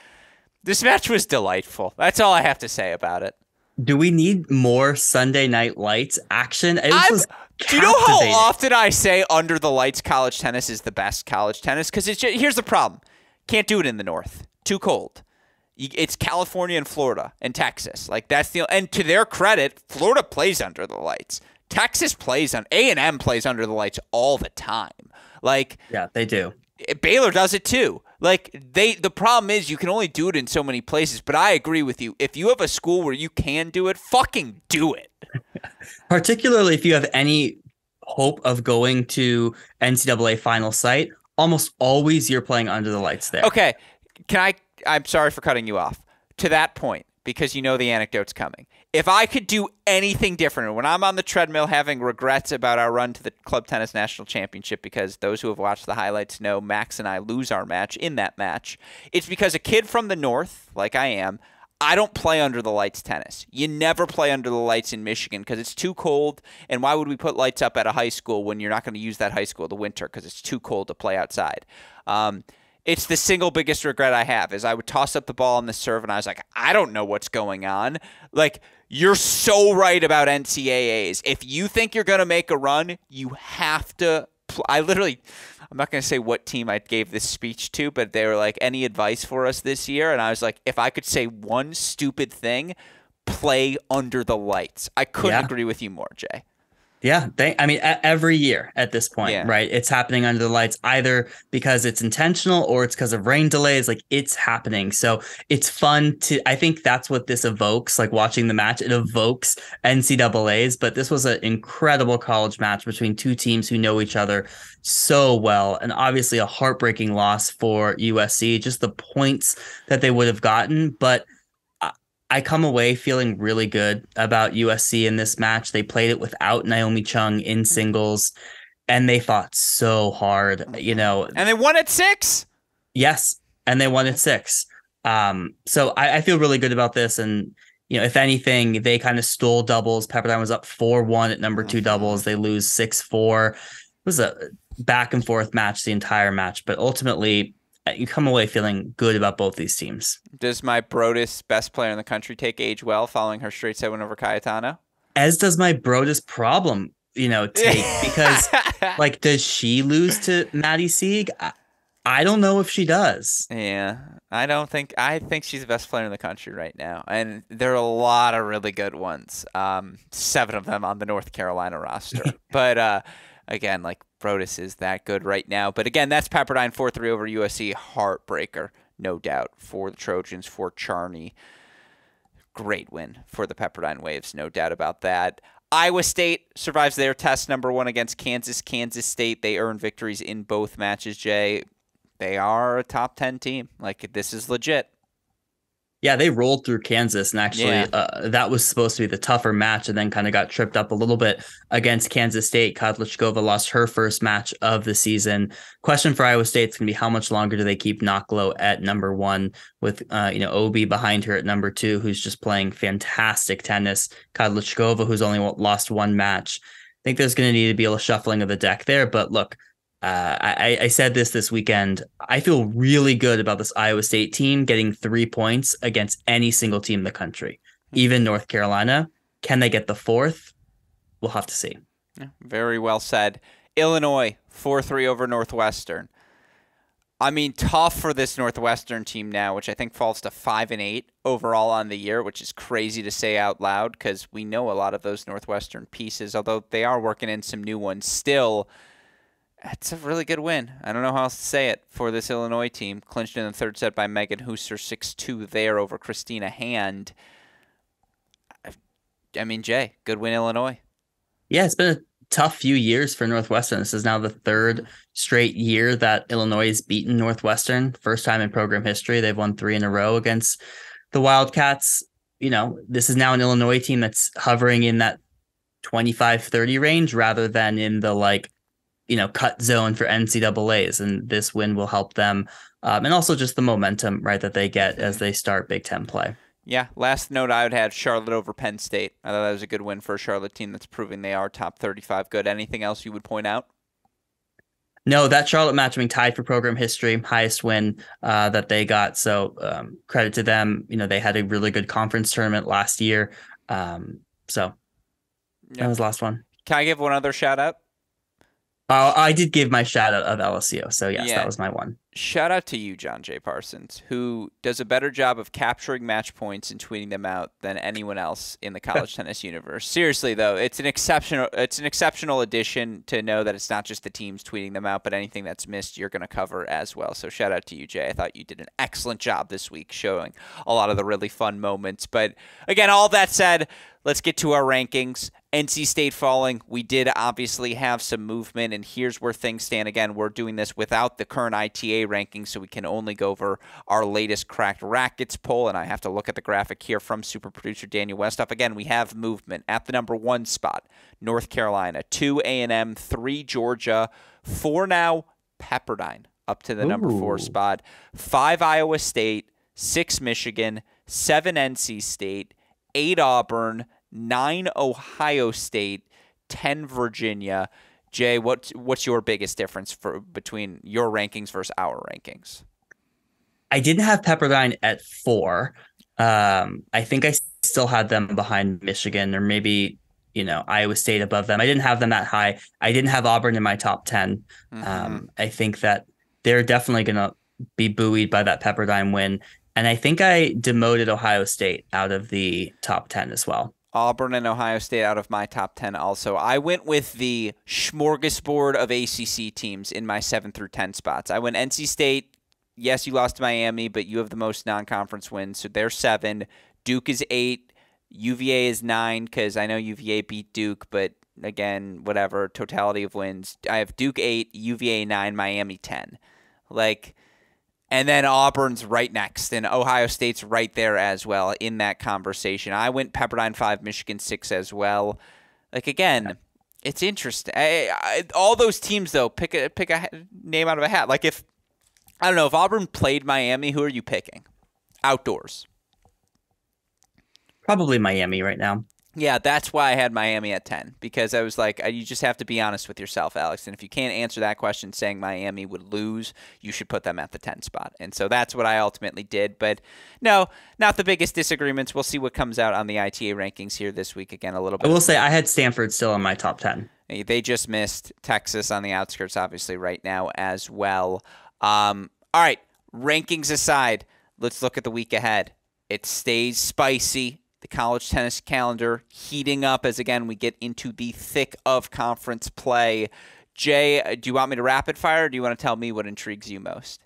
This match was delightful. That's all I have to say about it. Do we need more Sunday night lights action? Was do you know how often I say under the lights college tennis is the best college tennis? Because it's just, here's the problem: can't do it in the north. Too cold it's California and Florida and Texas. Like that's the and to their credit, Florida plays under the lights. Texas plays on A and M plays under the lights all the time. Like yeah, they do. Eh, Baylor does it too. Like they the problem is you can only do it in so many places, but I agree with you. If you have a school where you can do it, fucking do it. Particularly if you have any hope of going to NCAA final site, almost always you're playing under the lights there. Okay. Can I I'm sorry for cutting you off. To that point, because you know the anecdote's coming. If I could do anything different, when I'm on the treadmill having regrets about our run to the Club Tennis National Championship, because those who have watched the highlights know Max and I lose our match in that match, it's because a kid from the North, like I am, I don't play under the lights tennis. You never play under the lights in Michigan because it's too cold. And why would we put lights up at a high school when you're not going to use that high school the winter because it's too cold to play outside? Um, it's the single biggest regret I have is I would toss up the ball on the serve and I was like, I don't know what's going on. Like, you're so right about NCAAs. If you think you're going to make a run, you have to. Pl- I literally, I'm not going to say what team I gave this speech to, but they were like, any advice for us this year? And I was like, if I could say one stupid thing, play under the lights. I couldn't yeah. agree with you more, Jay. Yeah, they, I mean, every year at this point, Yeah. right? It's happening under the lights, either because it's intentional or it's because of rain delays. Like it's happening, so it's fun to. I think that's what this evokes. Like watching the match, it evokes NCAA's. But this was an incredible college match between two teams who know each other so well, and obviously a heartbreaking loss for USC. Just the points that they would have gotten, but. I- come away feeling really good about USC in this match. They played it without Naomi Chung in singles, and they fought so hard. You know, And they won at six. yes, and they won at six. Um, so I, I feel really good about this. And you know, if anything, they kind of stole doubles. Pepperdine was up four one at number two Mhm. doubles. They lose six four. It was a back and forth match the entire match, but ultimately, you come away feeling good about both these teams. Does my Broadus, best player in the country, take age well following her straight set win over Cayetano? As does my Broadus problem, you know, take because like does she lose to Maddie Sieg? I, I don't know if she does. Yeah, I don't think I think she's the best player in the country right now, and there are a lot of really good ones. Um, seven of them on the North Carolina roster, but uh, again, like Broadus is that good right now. But again, that's Pepperdine four three over USC, heartbreaker, no doubt for the Trojans for Charney. Great win for the Pepperdine Waves, no doubt about that. Iowa State survives their test number one against Kansas. Kansas State, they earn victories in both matches, Jay they are a top 10 team. Like this is legit. Yeah, they rolled through Kansas, and actually, Yeah. uh, that was supposed to be the tougher match, and then kind of got tripped up a little bit against Kansas State. Kadlichkova lost her first match of the season. Question for Iowa State is going to be how much longer do they keep Knocklow at number one with, uh, you know, Obi behind her at number two, who's just playing fantastic tennis. Kadlichkova, who's only lost one match. I think there's going to need to be a little shuffling of the deck there, but look, uh, I, I said this this weekend. I feel really good about this Iowa State team getting three points against any single team in the country, even North Carolina. Can they get the fourth? We'll have to see. Yeah, very well said. Illinois 4 3 over Northwestern. I mean, tough for this Northwestern team now, which I think falls to 5 and 8 overall on the year, which is crazy to say out loud because we know a lot of those Northwestern pieces, although they are working in some new ones still. It's a really good win. I don't know how else to say it for this Illinois team. Clinched in the third set by Megan Hooser, 6 2 there over Christina Hand. I mean, Jay, good win, Illinois. Yeah, it's been a tough few years for Northwestern. This is now the third straight year that Illinois has beaten Northwestern. First time in program history. They've won three in a row against the Wildcats. You know, this is now an Illinois team that's hovering in that 25 30 range rather than in the like you know cut zone for NCAA's, and this win will help them, um, and also just the momentum right that they get as they start Big Ten play. Yeah, last note I would have Charlotte over Penn State. I thought that was a good win for a Charlotte team that's proving they are top 35 good. Anything else you would point out? No, that Charlotte match being tied for program history, highest win uh, that they got. So um, credit to them. You know they had a really good conference tournament last year. Um, so Yeah. that was the last one. Can I give one other shout out? Uh, I did give my shout out of LSU. So yes, Yeah. that was my one. Shout out to you, John J. Parsons, who does a better job of capturing match points and tweeting them out than anyone else in the college tennis universe. Seriously though, it's an exceptional it's an exceptional addition to know that it's not just the teams tweeting them out, but anything that's missed you're gonna cover as well. So shout out to you, Jay. I thought you did an excellent job this week showing a lot of the really fun moments. But again, all that said, let's get to our rankings. NC State falling. We did obviously have some movement, and here's where things stand. Again, we're doing this without the current ITA rankings, so we can only go over our latest Cracked Racquets poll. And I have to look at the graphic here from super producer Daniel Westoff. Again, we have movement at the number one spot, North Carolina, two A&M, three Georgia, four now Pepperdine up to the number four spot, five Iowa State, six Michigan, seven NC State, eight Auburn, nine Ohio State, ten Virginia. Jay, what what's your biggest difference for between your rankings versus our rankings? I didn't have Pepperdine at four. Um, I think I still had them behind Michigan or maybe, you know, Iowa State above them. I didn't have them that high. I didn't have Auburn in my top 10. Mhm. Um, I think that they're definitely going to be buoyed by that Pepperdine win. And I think I demoted Ohio State out of the top 10 as well. Auburn and Ohio State out of my top 10 also. I went with the smorgasbord of ACC teams in my 7 through 10 spots. I went NC State. Yes, you lost to Miami, but you have the most non conference wins. So they're 7. Duke is 8. UVA is 9 because I know UVA beat Duke, but again, whatever, totality of wins. I have Duke 8, UVA 9, Miami 10. Like, and then Auburn's right next, and Ohio State's right there as well in that conversation. I went Pepperdine five, Michigan six as well. Like again, it's interesting. I, I, all those teams though, pick a pick a name out of a hat. Like if I don't know if Auburn played Miami, who are you picking? Outdoors. Probably Miami right now. Yeah, that's why I had Miami at 10 because I was like, uh, you just have to be honest with yourself, Alex. And if you can't answer that question saying Miami would lose, you should put them at the 10 spot. And so that's what I ultimately did. But no, not the biggest disagreements. We'll see what comes out on the ITA rankings here this week again a little bit. I will say I had Stanford still in my top 10. They just missed Texas on the outskirts, obviously, right now as well. Um, all right, rankings aside, let's look at the week ahead. It stays spicy the college tennis calendar heating up as again we get into the thick of conference play. Jay, uh, do you want me to rapid fire or do you want to tell me what intrigues you most?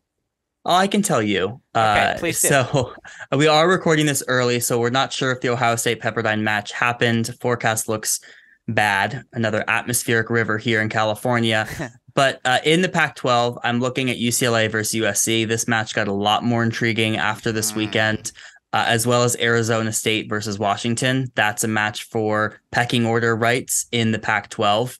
Oh, I can tell you. Okay, uh. So we are recording this early, so we're not sure if the Ohio State Pepperdine match happened. Forecast looks bad. Another atmospheric river here in California. but uh, in the Pac 12, I'm looking at UCLA versus USC. This match got a lot more intriguing after this mm. weekend uh, as well as Arizona State versus Washington. That's a match for pecking order rights in the Pac 12.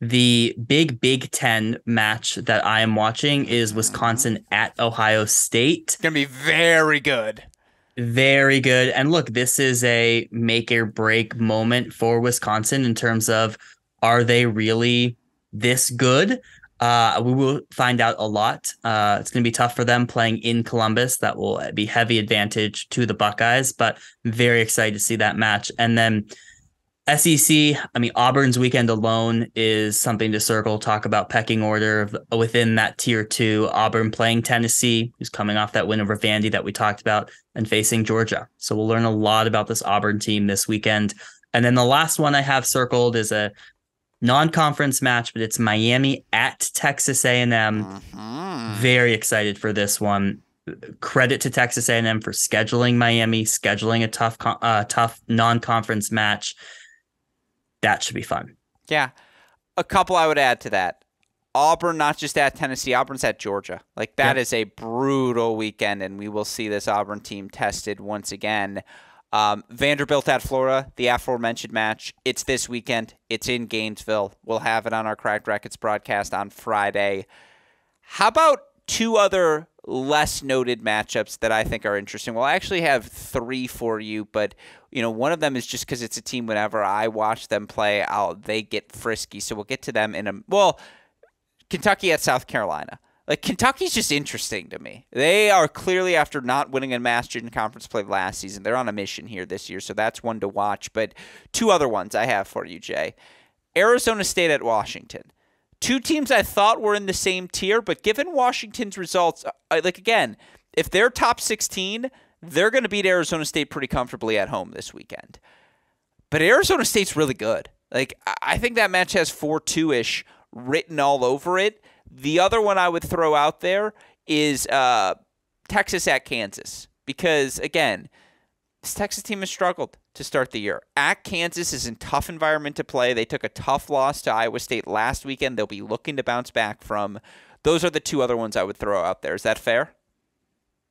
The big Big Ten match that I am watching is Wisconsin at Ohio State. It's going to be very good. Very good. And look, this is a make or break moment for Wisconsin in terms of are they really this good? Uh, we will find out a lot. Uh, it's going to be tough for them playing in Columbus. That will be heavy advantage to the Buckeyes, but very excited to see that match. And then SEC, I mean, Auburn's weekend alone is something to circle. Talk about pecking order within that tier two. Auburn playing Tennessee, who's coming off that win over Vandy that we talked about, and facing Georgia. So we'll learn a lot about this Auburn team this weekend. And then the last one I have circled is a non-conference match, but it's Miami at Texas A&M. Mm-hmm. Very excited for this one. Credit to Texas A&M for scheduling Miami, scheduling a tough, uh, tough non-conference match. That should be fun. Yeah, a couple I would add to that. Auburn, not just at Tennessee, Auburn's at Georgia. Like that yep. is a brutal weekend, and we will see this Auburn team tested once again. Um, Vanderbilt at Florida, the aforementioned match. It's this weekend. It's in Gainesville. We'll have it on our Cracked Racquets broadcast on Friday. How about two other less noted matchups that I think are interesting? Well, I actually have three for you, but you know, one of them is just because it's a team. Whenever I watch them play, I'll they get frisky. So we'll get to them in a well. Kentucky at South Carolina. Like Kentucky's just interesting to me. They are clearly after not winning a Mass Student Conference play last season, they're on a mission here this year, so that's one to watch. But two other ones I have for you, Jay. Arizona State at Washington. Two teams I thought were in the same tier, but given Washington's results, uh, like again, if they're top 16, they're going to beat Arizona State pretty comfortably at home this weekend. But Arizona State's really good. Like I think that match has 4-2 ish written all over it. The other one I would throw out there is uh, Texas at Kansas because again, this Texas team has struggled to start the year. At Kansas is a tough environment to play. They took a tough loss to Iowa State last weekend. They'll be looking to bounce back from. Those are the two other ones I would throw out there. Is that fair?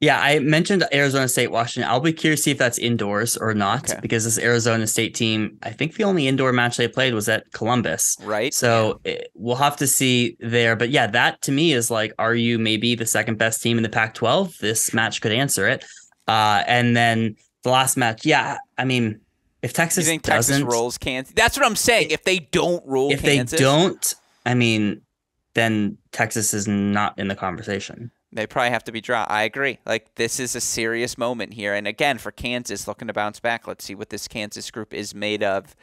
Yeah, I mentioned Arizona State, Washington. I'll be curious to see if that's indoors or not okay. because this Arizona State team, I think the only indoor match they played was at Columbus. Right. So yeah. it, we'll have to see there. But yeah, that to me is like, are you maybe the second best team in the Pac 12? This match could answer it. Uh, and then the last match, yeah, I mean, if Texas you think Texas rolls Kansas, that's what I'm saying. If they don't roll, if Kansas, they don't, I mean, then Texas is not in the conversation. They probably have to be drawn. I agree. Like this is a serious moment here, and again for Kansas looking to bounce back. Let's see what this Kansas group is made of.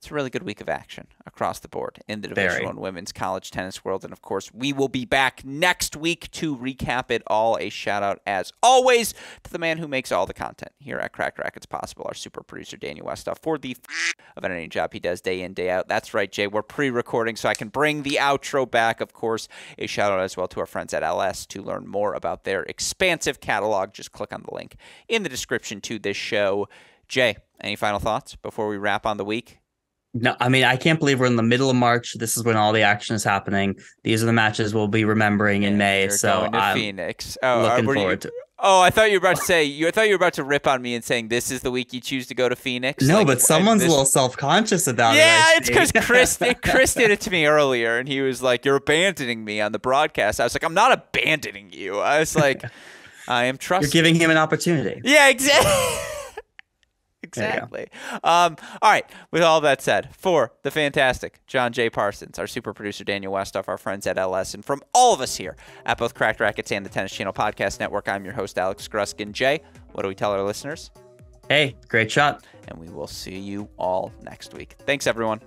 It's a really good week of action across the board in the Division Very. One women's college tennis world, and of course, we will be back next week to recap it all. A shout out, as always, to the man who makes all the content here at Cracked Racquets possible, our super producer Daniel Westoff, for the f- of an any job he does day in day out. That's right, Jay. We're pre-recording, so I can bring the outro back. Of course, a shout out as well to our friends at Ellesse to learn more about their expansive catalog. Just click on the link in the description to this show. Jay, any final thoughts before we wrap on the week? No, I mean I can't believe we're in the middle of March. This is when all the action is happening. These are the matches we'll be remembering in May. So going to I'm Phoenix. Oh, uh, looking were you- forward to. Oh, I thought you were about to say. You I thought you were about to rip on me and saying this is the week you choose to go to Phoenix. No, Like, but someone's this- a little self conscious about it. Yeah, it's because Chris Chris did it to me earlier, and he was like, "You're abandoning me on the broadcast." I was like, "I'm not abandoning you." I was like, "I am trusting." You're trusting." giving him an opportunity. Yeah, exactly. exactly. Um, all right. With all that said, for the fantastic John J. Parsons, our super producer Daniel Westoff, our friends at Ellesse, and from all of us here at both Cracked Racquets and the Tennis Channel Podcast Network, I'm your host Alex Gruskin. Jay, what do we tell our listeners? Hey, great shot. And we will see you all next week. Thanks, everyone.